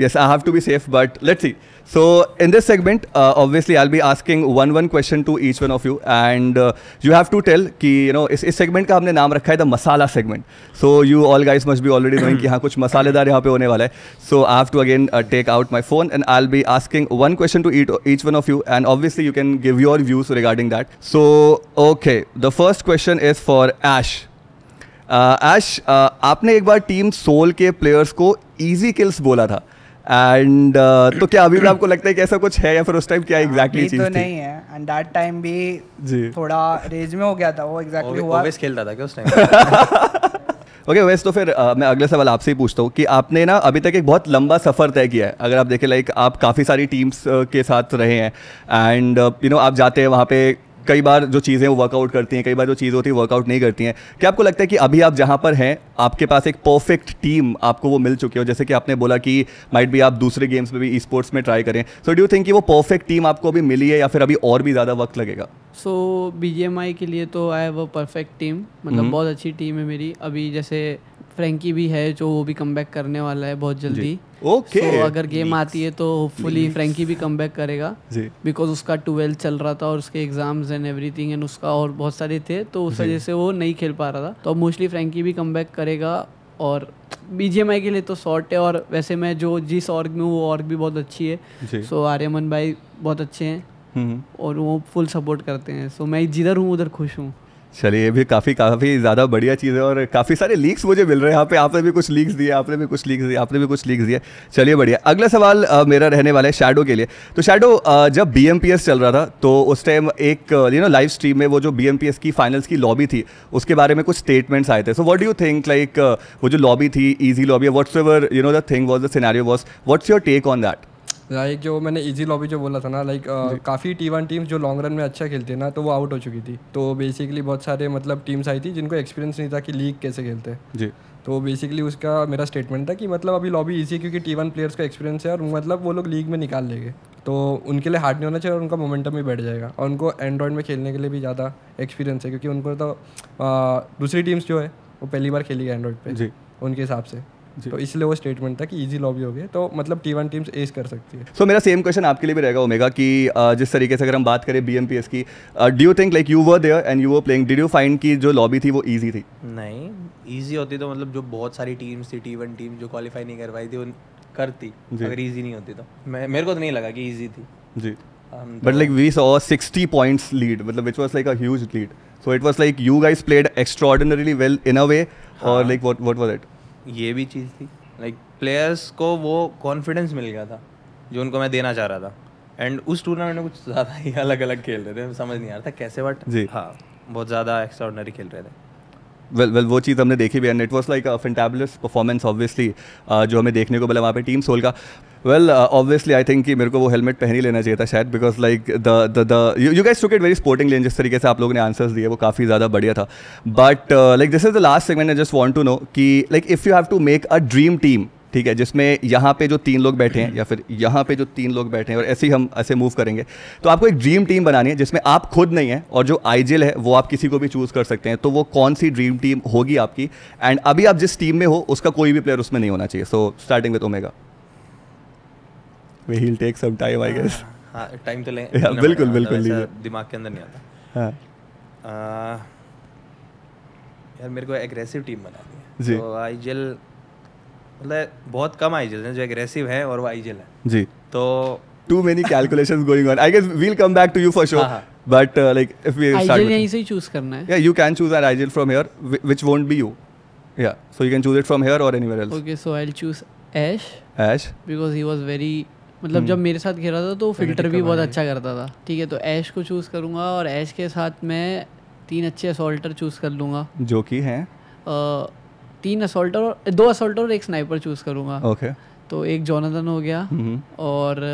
Speaker 1: yes I have to be safe but let's see so in this segment uh, obviously i'll be asking one one question to each one of you and uh, you have to tell कि you know इस इस segment का हमने नाम रखा है the masala segment so you all guys must be already knowing कि हाँ कुछ मसालेदार यहाँ पे होने वाला है so I have to again uh, take out my phone and I'll be asking one question to each, each one of you and obviously you can give your views regarding that so okay the first question is for Ash Ash आपने एक बार टीम सोल के प्लेयर्स को इजी किल्स बोला था एंड uh, तो क्या अभी भी आपको लगता है कि ऐसा कुछ है या फिर उस टाइम क्या एग्जैक्टली
Speaker 4: अभी
Speaker 1: चीज़
Speaker 4: तो
Speaker 1: थी?
Speaker 4: नहीं है। एंड दैट टाइम भी
Speaker 1: जी।
Speaker 4: थोड़ा रेज में हो गया था वो एग्जैक्टली exactly हुआ।
Speaker 5: ओवेस खेलता था क्या उस टाइम
Speaker 1: ओके वैसे तो फिर अ, मैं अगले सवाल आपसे ही पूछता हूँ कि आपने ना अभी तक एक बहुत लंबा सफ़र तय किया है। अगर आप देखें लाइक आप काफ़ी सारी टीम्स के साथ रहे हैं। एंड यू नो आप जाते हैं वहाँ पे कई बार जो चीज़ें वो वर्कआउट करती हैं कई बार जो चीज़ होती है वर्कआउट नहीं करती हैं। क्या आपको लगता है कि अभी आप जहाँ पर हैं आपके पास एक परफेक्ट टीम आपको वो मिल चुकी हो? जैसे कि आपने बोला कि माइट भी आप दूसरे गेम्स में भी ई स्पोर्ट्स में ट्राई करें। सो डू थिंक कि वो परफेक्ट टीम आपको अभी मिली है या फिर अभी और भी ज़्यादा वक्त लगेगा?
Speaker 6: सो BGMI के लिए तो I have a perfect team मतलब बहुत अच्छी टीम है मेरी। अभी जैसे फ्रेंकी भी है जो वो भी कम करने वाला है बहुत जल्दी।
Speaker 1: Okay okay.
Speaker 6: So, अगर गेम आती है तो होपफुली फ्रेंकी भी कम करेगा। बिकॉज़ उसका ट्वेल्थ चल रहा था और उसके एग्ज़ाम्स एंड एवरीथिंग एंड उसका और बहुत सारे थे तो उस वजह से वो नहीं खेल पा रहा था। तो मोस्टली फ्रेंकी भी कम करेगा और बी के लिए तो शॉर्ट है और वैसे मैं जो जिस ऑर्ग में हूँ वो ऑर्ग भी बहुत अच्छी है। सो आर्यमन भाई बहुत अच्छे हैं
Speaker 1: हम्म।
Speaker 6: और वो फुल सपोर्ट करते हैं। सो मैं जिधर हूँ उधर खुश हूँ।
Speaker 1: चलिए ये भी काफ़ी काफ़ी ज़्यादा बढ़िया चीज़ है और काफ़ी सारे लीक्स मुझे मिल रहे हैं। यहाँ पे आपने भी कुछ लीक्स दिए आपने भी कुछ लीक्स दिए आपने भी कुछ लीक्स दिए। चलिए बढ़िया। अगला सवाल अ, मेरा रहने वाला है शैडो के लिए। तो शैडो जब बीएमपीएस चल रहा था तो उस टाइम एक यू नो लाइव स्ट्रीम में वो जो बीएमपीएस की फाइनल्स की लॉबी थी उसके बारे में कुछ स्टेटमेंट्स आए थे। So what you think like वो जो लॉबी थी easy lobby what's ever you know the thing was the scenario was what's your take on that
Speaker 3: like जो मैंने इजी लॉबी जो बोला था ना लाइक काफ़ी टी वन टीम्स जो लॉन्ग रन में अच्छा खेलती है ना तो वो आउट हो चुकी थी। तो बेसिकली बहुत सारे मतलब टीम्स आई थी जिनको एक्सपीरियंस नहीं था कि लीग कैसे खेलते हैं।
Speaker 1: जी।
Speaker 3: तो बेसिकली उसका मेरा स्टेटमेंट था कि मतलब अभी लॉबी इजी है क्योंकि टी वन प्लेयर्स का एक्सपीरियंस है और मतलब वो लोग लीग में निकाल लेंगे। तो उनके लिए हार्ड नहीं होना चाहिए और उनका मोमेंटम भी बैठ जाएगा और उनको एंड्रॉइड में खेलने के लिए भी ज़्यादा एक्सपीरियंस है क्योंकि उनको तो दूसरी टीम्स जो है वो पहली बार खेली है एंड्रॉइड पे
Speaker 1: जी।
Speaker 3: उनके हिसाब से। तो इसलिए वो स्टेटमेंट था कि इजी लॉबी हो गई तो मतलब टी वन टीम्स एस कर सकती है
Speaker 1: सो so, मेरा सेम क्वेश्चन आपके लिए भी रहेगा ओमेगा कि जिस तरीके से अगर हम बात करें बीएमपीएस की do you think like you were there and you were playing did you find कि जो लॉबी थी वो ईजी थी
Speaker 5: नहीं ईजी होती तो मतलब जो बहुत सारी टीम्स थी टी वन टीम जो क्वालिफाई नहीं कर पाई थी उन करती
Speaker 1: जी।
Speaker 5: अगर ईजी नहीं होती तो मैं मेरे को तो नहीं लगा कि ईजी थी
Speaker 1: जी but like we saw 60 points lead, मतलब like a huge lead. So it was like you guys played extraordinarily well in a way, or
Speaker 5: हाँ।
Speaker 1: like what what was it?
Speaker 5: ये भी चीज़ थी। लाइक like, प्लेयर्स को वो कॉन्फिडेंस मिल गया था जो उनको मैं देना चाह रहा था। एंड उस टूर्नामेंट में कुछ ज़्यादा ही अलग अलग खेल रहे थे समझ नहीं आ रहा था कैसे बट
Speaker 1: जी।
Speaker 5: हाँ बहुत ज़्यादा एक्स्ट्रॉर्डनरी खेल रहे थे।
Speaker 1: वेल वेल वो चीज़ हमने देखी भी and it was like a fantabulous performance obviously जो हमें देखने को मिला वहाँ पे टीम सोल का। वेल ऑब्वियसली आई थिंक कि मेरे को वो हेलमेट पहन ही लेना चाहिए था शायद because like the the you guys took it very sportingly जिस तरीके से आप लोगों ने आंसर्स दिए, वो काफ़ी ज़्यादा बढ़िया था। But like this is the last segment I just want to know कि like if you have to make a dream team ठीक है, जिसमें यहाँ पे जो तीन लोग बैठे हैं, या फिर यहाँ पे जो तीन लोग बैठे हैं, और ऐसे ही हम, ऐसे मूव करेंगे तो आपको एक ड्रीम टीम बनानी है, जिसमें आप खुद नहीं है, और जो आईजेल है, वो आप किसी को भी चूज़ कर सकते हैं तो वो कौन सी ड्रीम टीम होगी आपकी? एंड अभी आप जिस टीम में हो, उसका कोई भी प्लेयर उसमें नहीं होना चाहिए so starting with Omega way he take some time I guess
Speaker 5: हाँ टाइम तो ले
Speaker 1: बिल्कुल, बिल्कुल,
Speaker 5: मतलब
Speaker 1: लीजिए।
Speaker 5: दिमाग के अंदर नहीं आता
Speaker 1: हाँ
Speaker 5: यार मेरे को एग्रेसिव टीम बनानी है
Speaker 1: जी।
Speaker 5: तो आईजेल मतलब बहुत कम आईजेल हैं जो एग्रेसिव हैं और वो आईजेल है
Speaker 1: जी
Speaker 5: तो
Speaker 1: too many calculations going on. I guess we'll come back to you for sure. But uh, like if we start
Speaker 6: Aizawl
Speaker 1: with
Speaker 6: यहीं से ही चूज़ करना है
Speaker 1: yeah, you can choose an Igel from here, whi- which won't be you. Yeah, so you can choose it from here or anywhere else.
Speaker 6: Okay so I will choose Ash
Speaker 1: Ash.
Speaker 6: Because he was very मतलब जब मेरे साथ खेला था तो फ़िल्टर भी बहुत अच्छा करता था। ठीक है तो ऐश को चूज़ करूँगा और ऐश के साथ मैं तीन अच्छे असोल्टर चूज़ कर लूँगा।
Speaker 1: जो कि हैं?
Speaker 6: तीन असोल्टर और दो असोल्टर और एक स्नाइपर चूज़ करूँगा।
Speaker 1: ओके
Speaker 6: तो एक जोनाथन हो गया
Speaker 1: हम्म
Speaker 6: और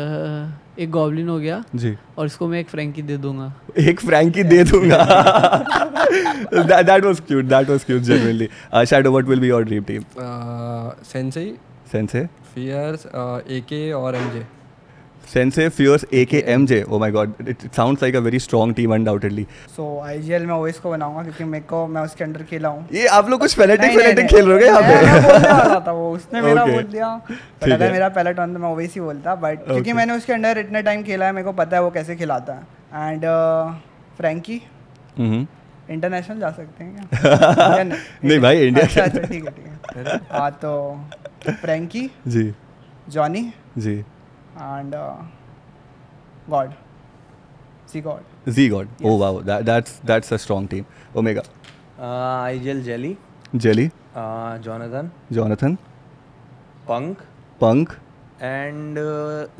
Speaker 6: एक गॉबलिन हो गया
Speaker 1: जी।
Speaker 6: और इसको मैं एक फ्रैंकी दे दूँगा।
Speaker 1: एक फ्रैंकी दे दूँगा। That was cute that was cute genuinely. Uh, shadow what will be your dream team?
Speaker 3: Fierce A K और M J
Speaker 1: sensei fierce akmj oh my god. It, sounds like a very strong team undoubtedly.
Speaker 4: So IGL में ओएस को बनाऊँगा क्योंकि मेरे को मैं उसके अंडर खेला हूँ।
Speaker 1: ये आप लोग कुछ फेनेटिक फेनेटिक
Speaker 4: नहीं।
Speaker 1: खेल रहे हो
Speaker 4: मैं
Speaker 1: यहाँ
Speaker 4: था वो उसने मेरा बोल दिया।
Speaker 1: ठीक
Speaker 4: अगर
Speaker 1: है।
Speaker 4: मेरा पहला टर्न तो मैं ओवेस ही बोलता बट क्योंकि मैंने उसके अंडर इतने टाइम खेला है मेरे को पता है वो कैसे खिलाता है। एंड फ्रैंकी इंटरनेशनल जा सकते हैं क्या?
Speaker 1: नहीं भाई, इंडिया
Speaker 4: अच्छा अच्छा ठीक है ठीक है। हाँ तो Frankie
Speaker 1: ji.
Speaker 4: Johnny
Speaker 1: ji.
Speaker 4: And God C God
Speaker 1: z god. Yes. oh wow. That, that's that's a strong team. Omega.
Speaker 5: Aizawl jelly
Speaker 1: jelly.
Speaker 5: Jonathan
Speaker 1: jonathan.
Speaker 5: Punk
Speaker 1: punk.
Speaker 5: And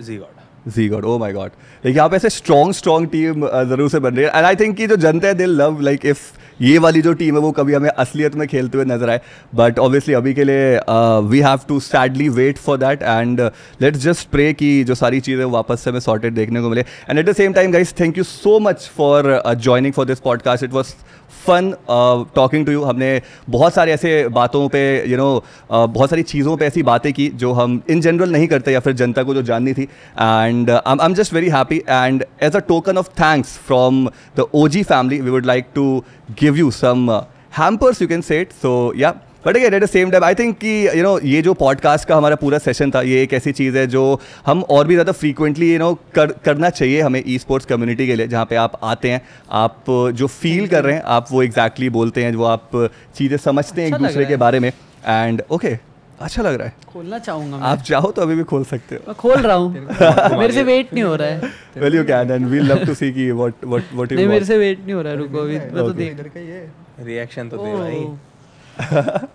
Speaker 5: G God
Speaker 1: G God oh my God like यहाँ पे ऐसे स्ट्रॉन्ग स्ट्रॉन्ग टीम ज़रूर से बन रही है। एंड आई थिंक कि जो जनता है दिल लव लाइक इफ़ ये वाली जो टीम है, वो कभी हमें असलियत में खेलते हुए नज़र आए। बट ऑब्वियसली अभी के लिए we have to sadly wait for that and let's just pray कि जो सारी चीज़ें वापस से हमें सॉर्टेड देखने को मिले। And at the same time guys thank you so much for joining for this podcast it was fun talking to you हमने बहुत सारे ऐसे बातों पे you you know know, uh, बहुत सारी चीज़ों पे ऐसी बातें की जो हम इन जनरल नहीं करते या फिर जनता को जो जाननी थी. And I am just very happy and as a token of thanks from the O G family we would like to give you some hampers you can set so yeah but again at the same time I think कि यू नो ये जो पॉडकास्ट का हमारा पूरा सेशन था ये एक ऐसी चीज़ है जो हम और भी ज़्यादा फ्रीक्वेंटली यू नो कर करना चाहिए हमें ई स्पोर्ट्स कम्युनिटी के लिए जहाँ पे आप आते हैं आप जो फील कर रहे हैं आप वो एग्जैक्टली exactly बोलते हैं जो आप चीज़ें समझते हैं एक
Speaker 6: अच्छा
Speaker 1: दूसरे के बारे में। एंड ओके okay, अच्छा लग रहा है।
Speaker 6: खोलना चाहूँगा मैं।
Speaker 1: आप चाहो तो अभी भी खोल सकते हो।
Speaker 6: मैं खोल रहा हूँ। मेरे से वेट नहीं हो रहा है।
Speaker 1: Well you can and we love to see कि व्हाट व्हाट व्हाट
Speaker 6: नहीं
Speaker 1: यू
Speaker 6: मेरे से वेट नहीं हो रहा है रुको अभी। मैं तो. देख
Speaker 5: रिएक्शन तो दे। भाई।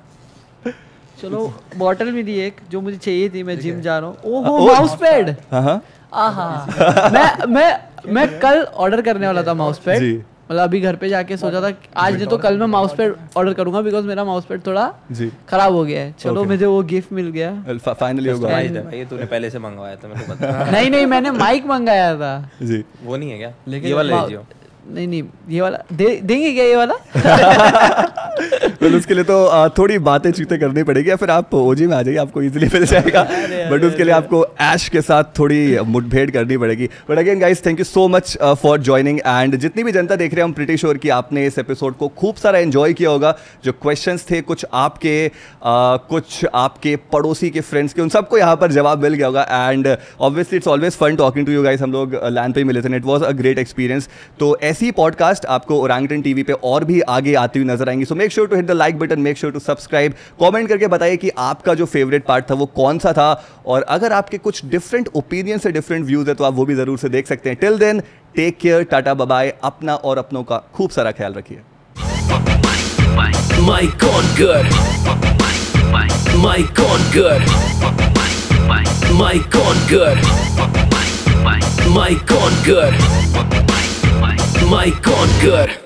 Speaker 6: चलो बॉटल भी दी एक जो मुझे चाहिए थी मैं जिम जा रहा हूँ। ओहो
Speaker 1: ओ,
Speaker 6: माउस पैड
Speaker 1: हाँ हाँ
Speaker 6: आहा। मैं मैं मैं कल ऑर्डर करने वाला था माउस पैड मतलब अभी घर पे जाके सोचा था आज नहीं तो कल मैं माउस पैड ऑर्डर करूँगा बिकॉज़ मेरा माउस पैड थोड़ा खराब हो गया है। चलो
Speaker 1: Okay.
Speaker 6: मुझे वो गिफ्ट मिल गया।
Speaker 1: फाइनली
Speaker 5: है भाई ये तूने पहले से मंगवाया था मेरे को पता
Speaker 6: नहीं नहीं मैंने माइक मंगाया था।
Speaker 1: जी।
Speaker 5: वो नहीं है क्या?
Speaker 3: लेकिन
Speaker 5: ये वाला लीजिए
Speaker 6: नहीं नहीं ये वाला दे देंगे क्या ये वाला?
Speaker 1: Well, उसके लिए तो uh, थोड़ी बातें चीतें करनी पड़ेगी या फिर आप ओजी में आ जाइए आपको इजीली मिल जाएगा। बट उसके लिए आपको ऐश के साथ थोड़ी मुठभेड़ करनी पड़ेगी। But again guys thank you so much for joining and जितनी भी जनता देख रहे हैं हम प्रिटी श्योर कि आपने इस एपिसोड को खूब सारा एंजॉय किया होगा। जो क्वेश्चन थे कुछ आपके uh, कुछ आपके पड़ोसी के फ्रेंड्स के उन सबको यहाँ पर जवाब मिल गया होगा। And obviously it's always fun talking to you guys हम लोग लैंड पे मिले थे it was a great experience तो ऐसी पॉडकास्ट आपको ओरंगटन टीवी पे और भी आगे आती हुई नज़र आएँगी। So make sure to hit the like button make sure to subscribe comment करके बताइए कि आपका जो फेवरेट पार्ट था वो कौन सा था। और अगर आपके कुछ डिफरेंट ओपिनियन से डिफरेंट व्यूज़ है तो आप वो भी ज़रूर से देख सकते हैं। Till then take care tata bye अपना और अपनों का खूब सारा ख्याल रखिए।
Speaker 2: Mike on good. Mike on good. Mike on might conquer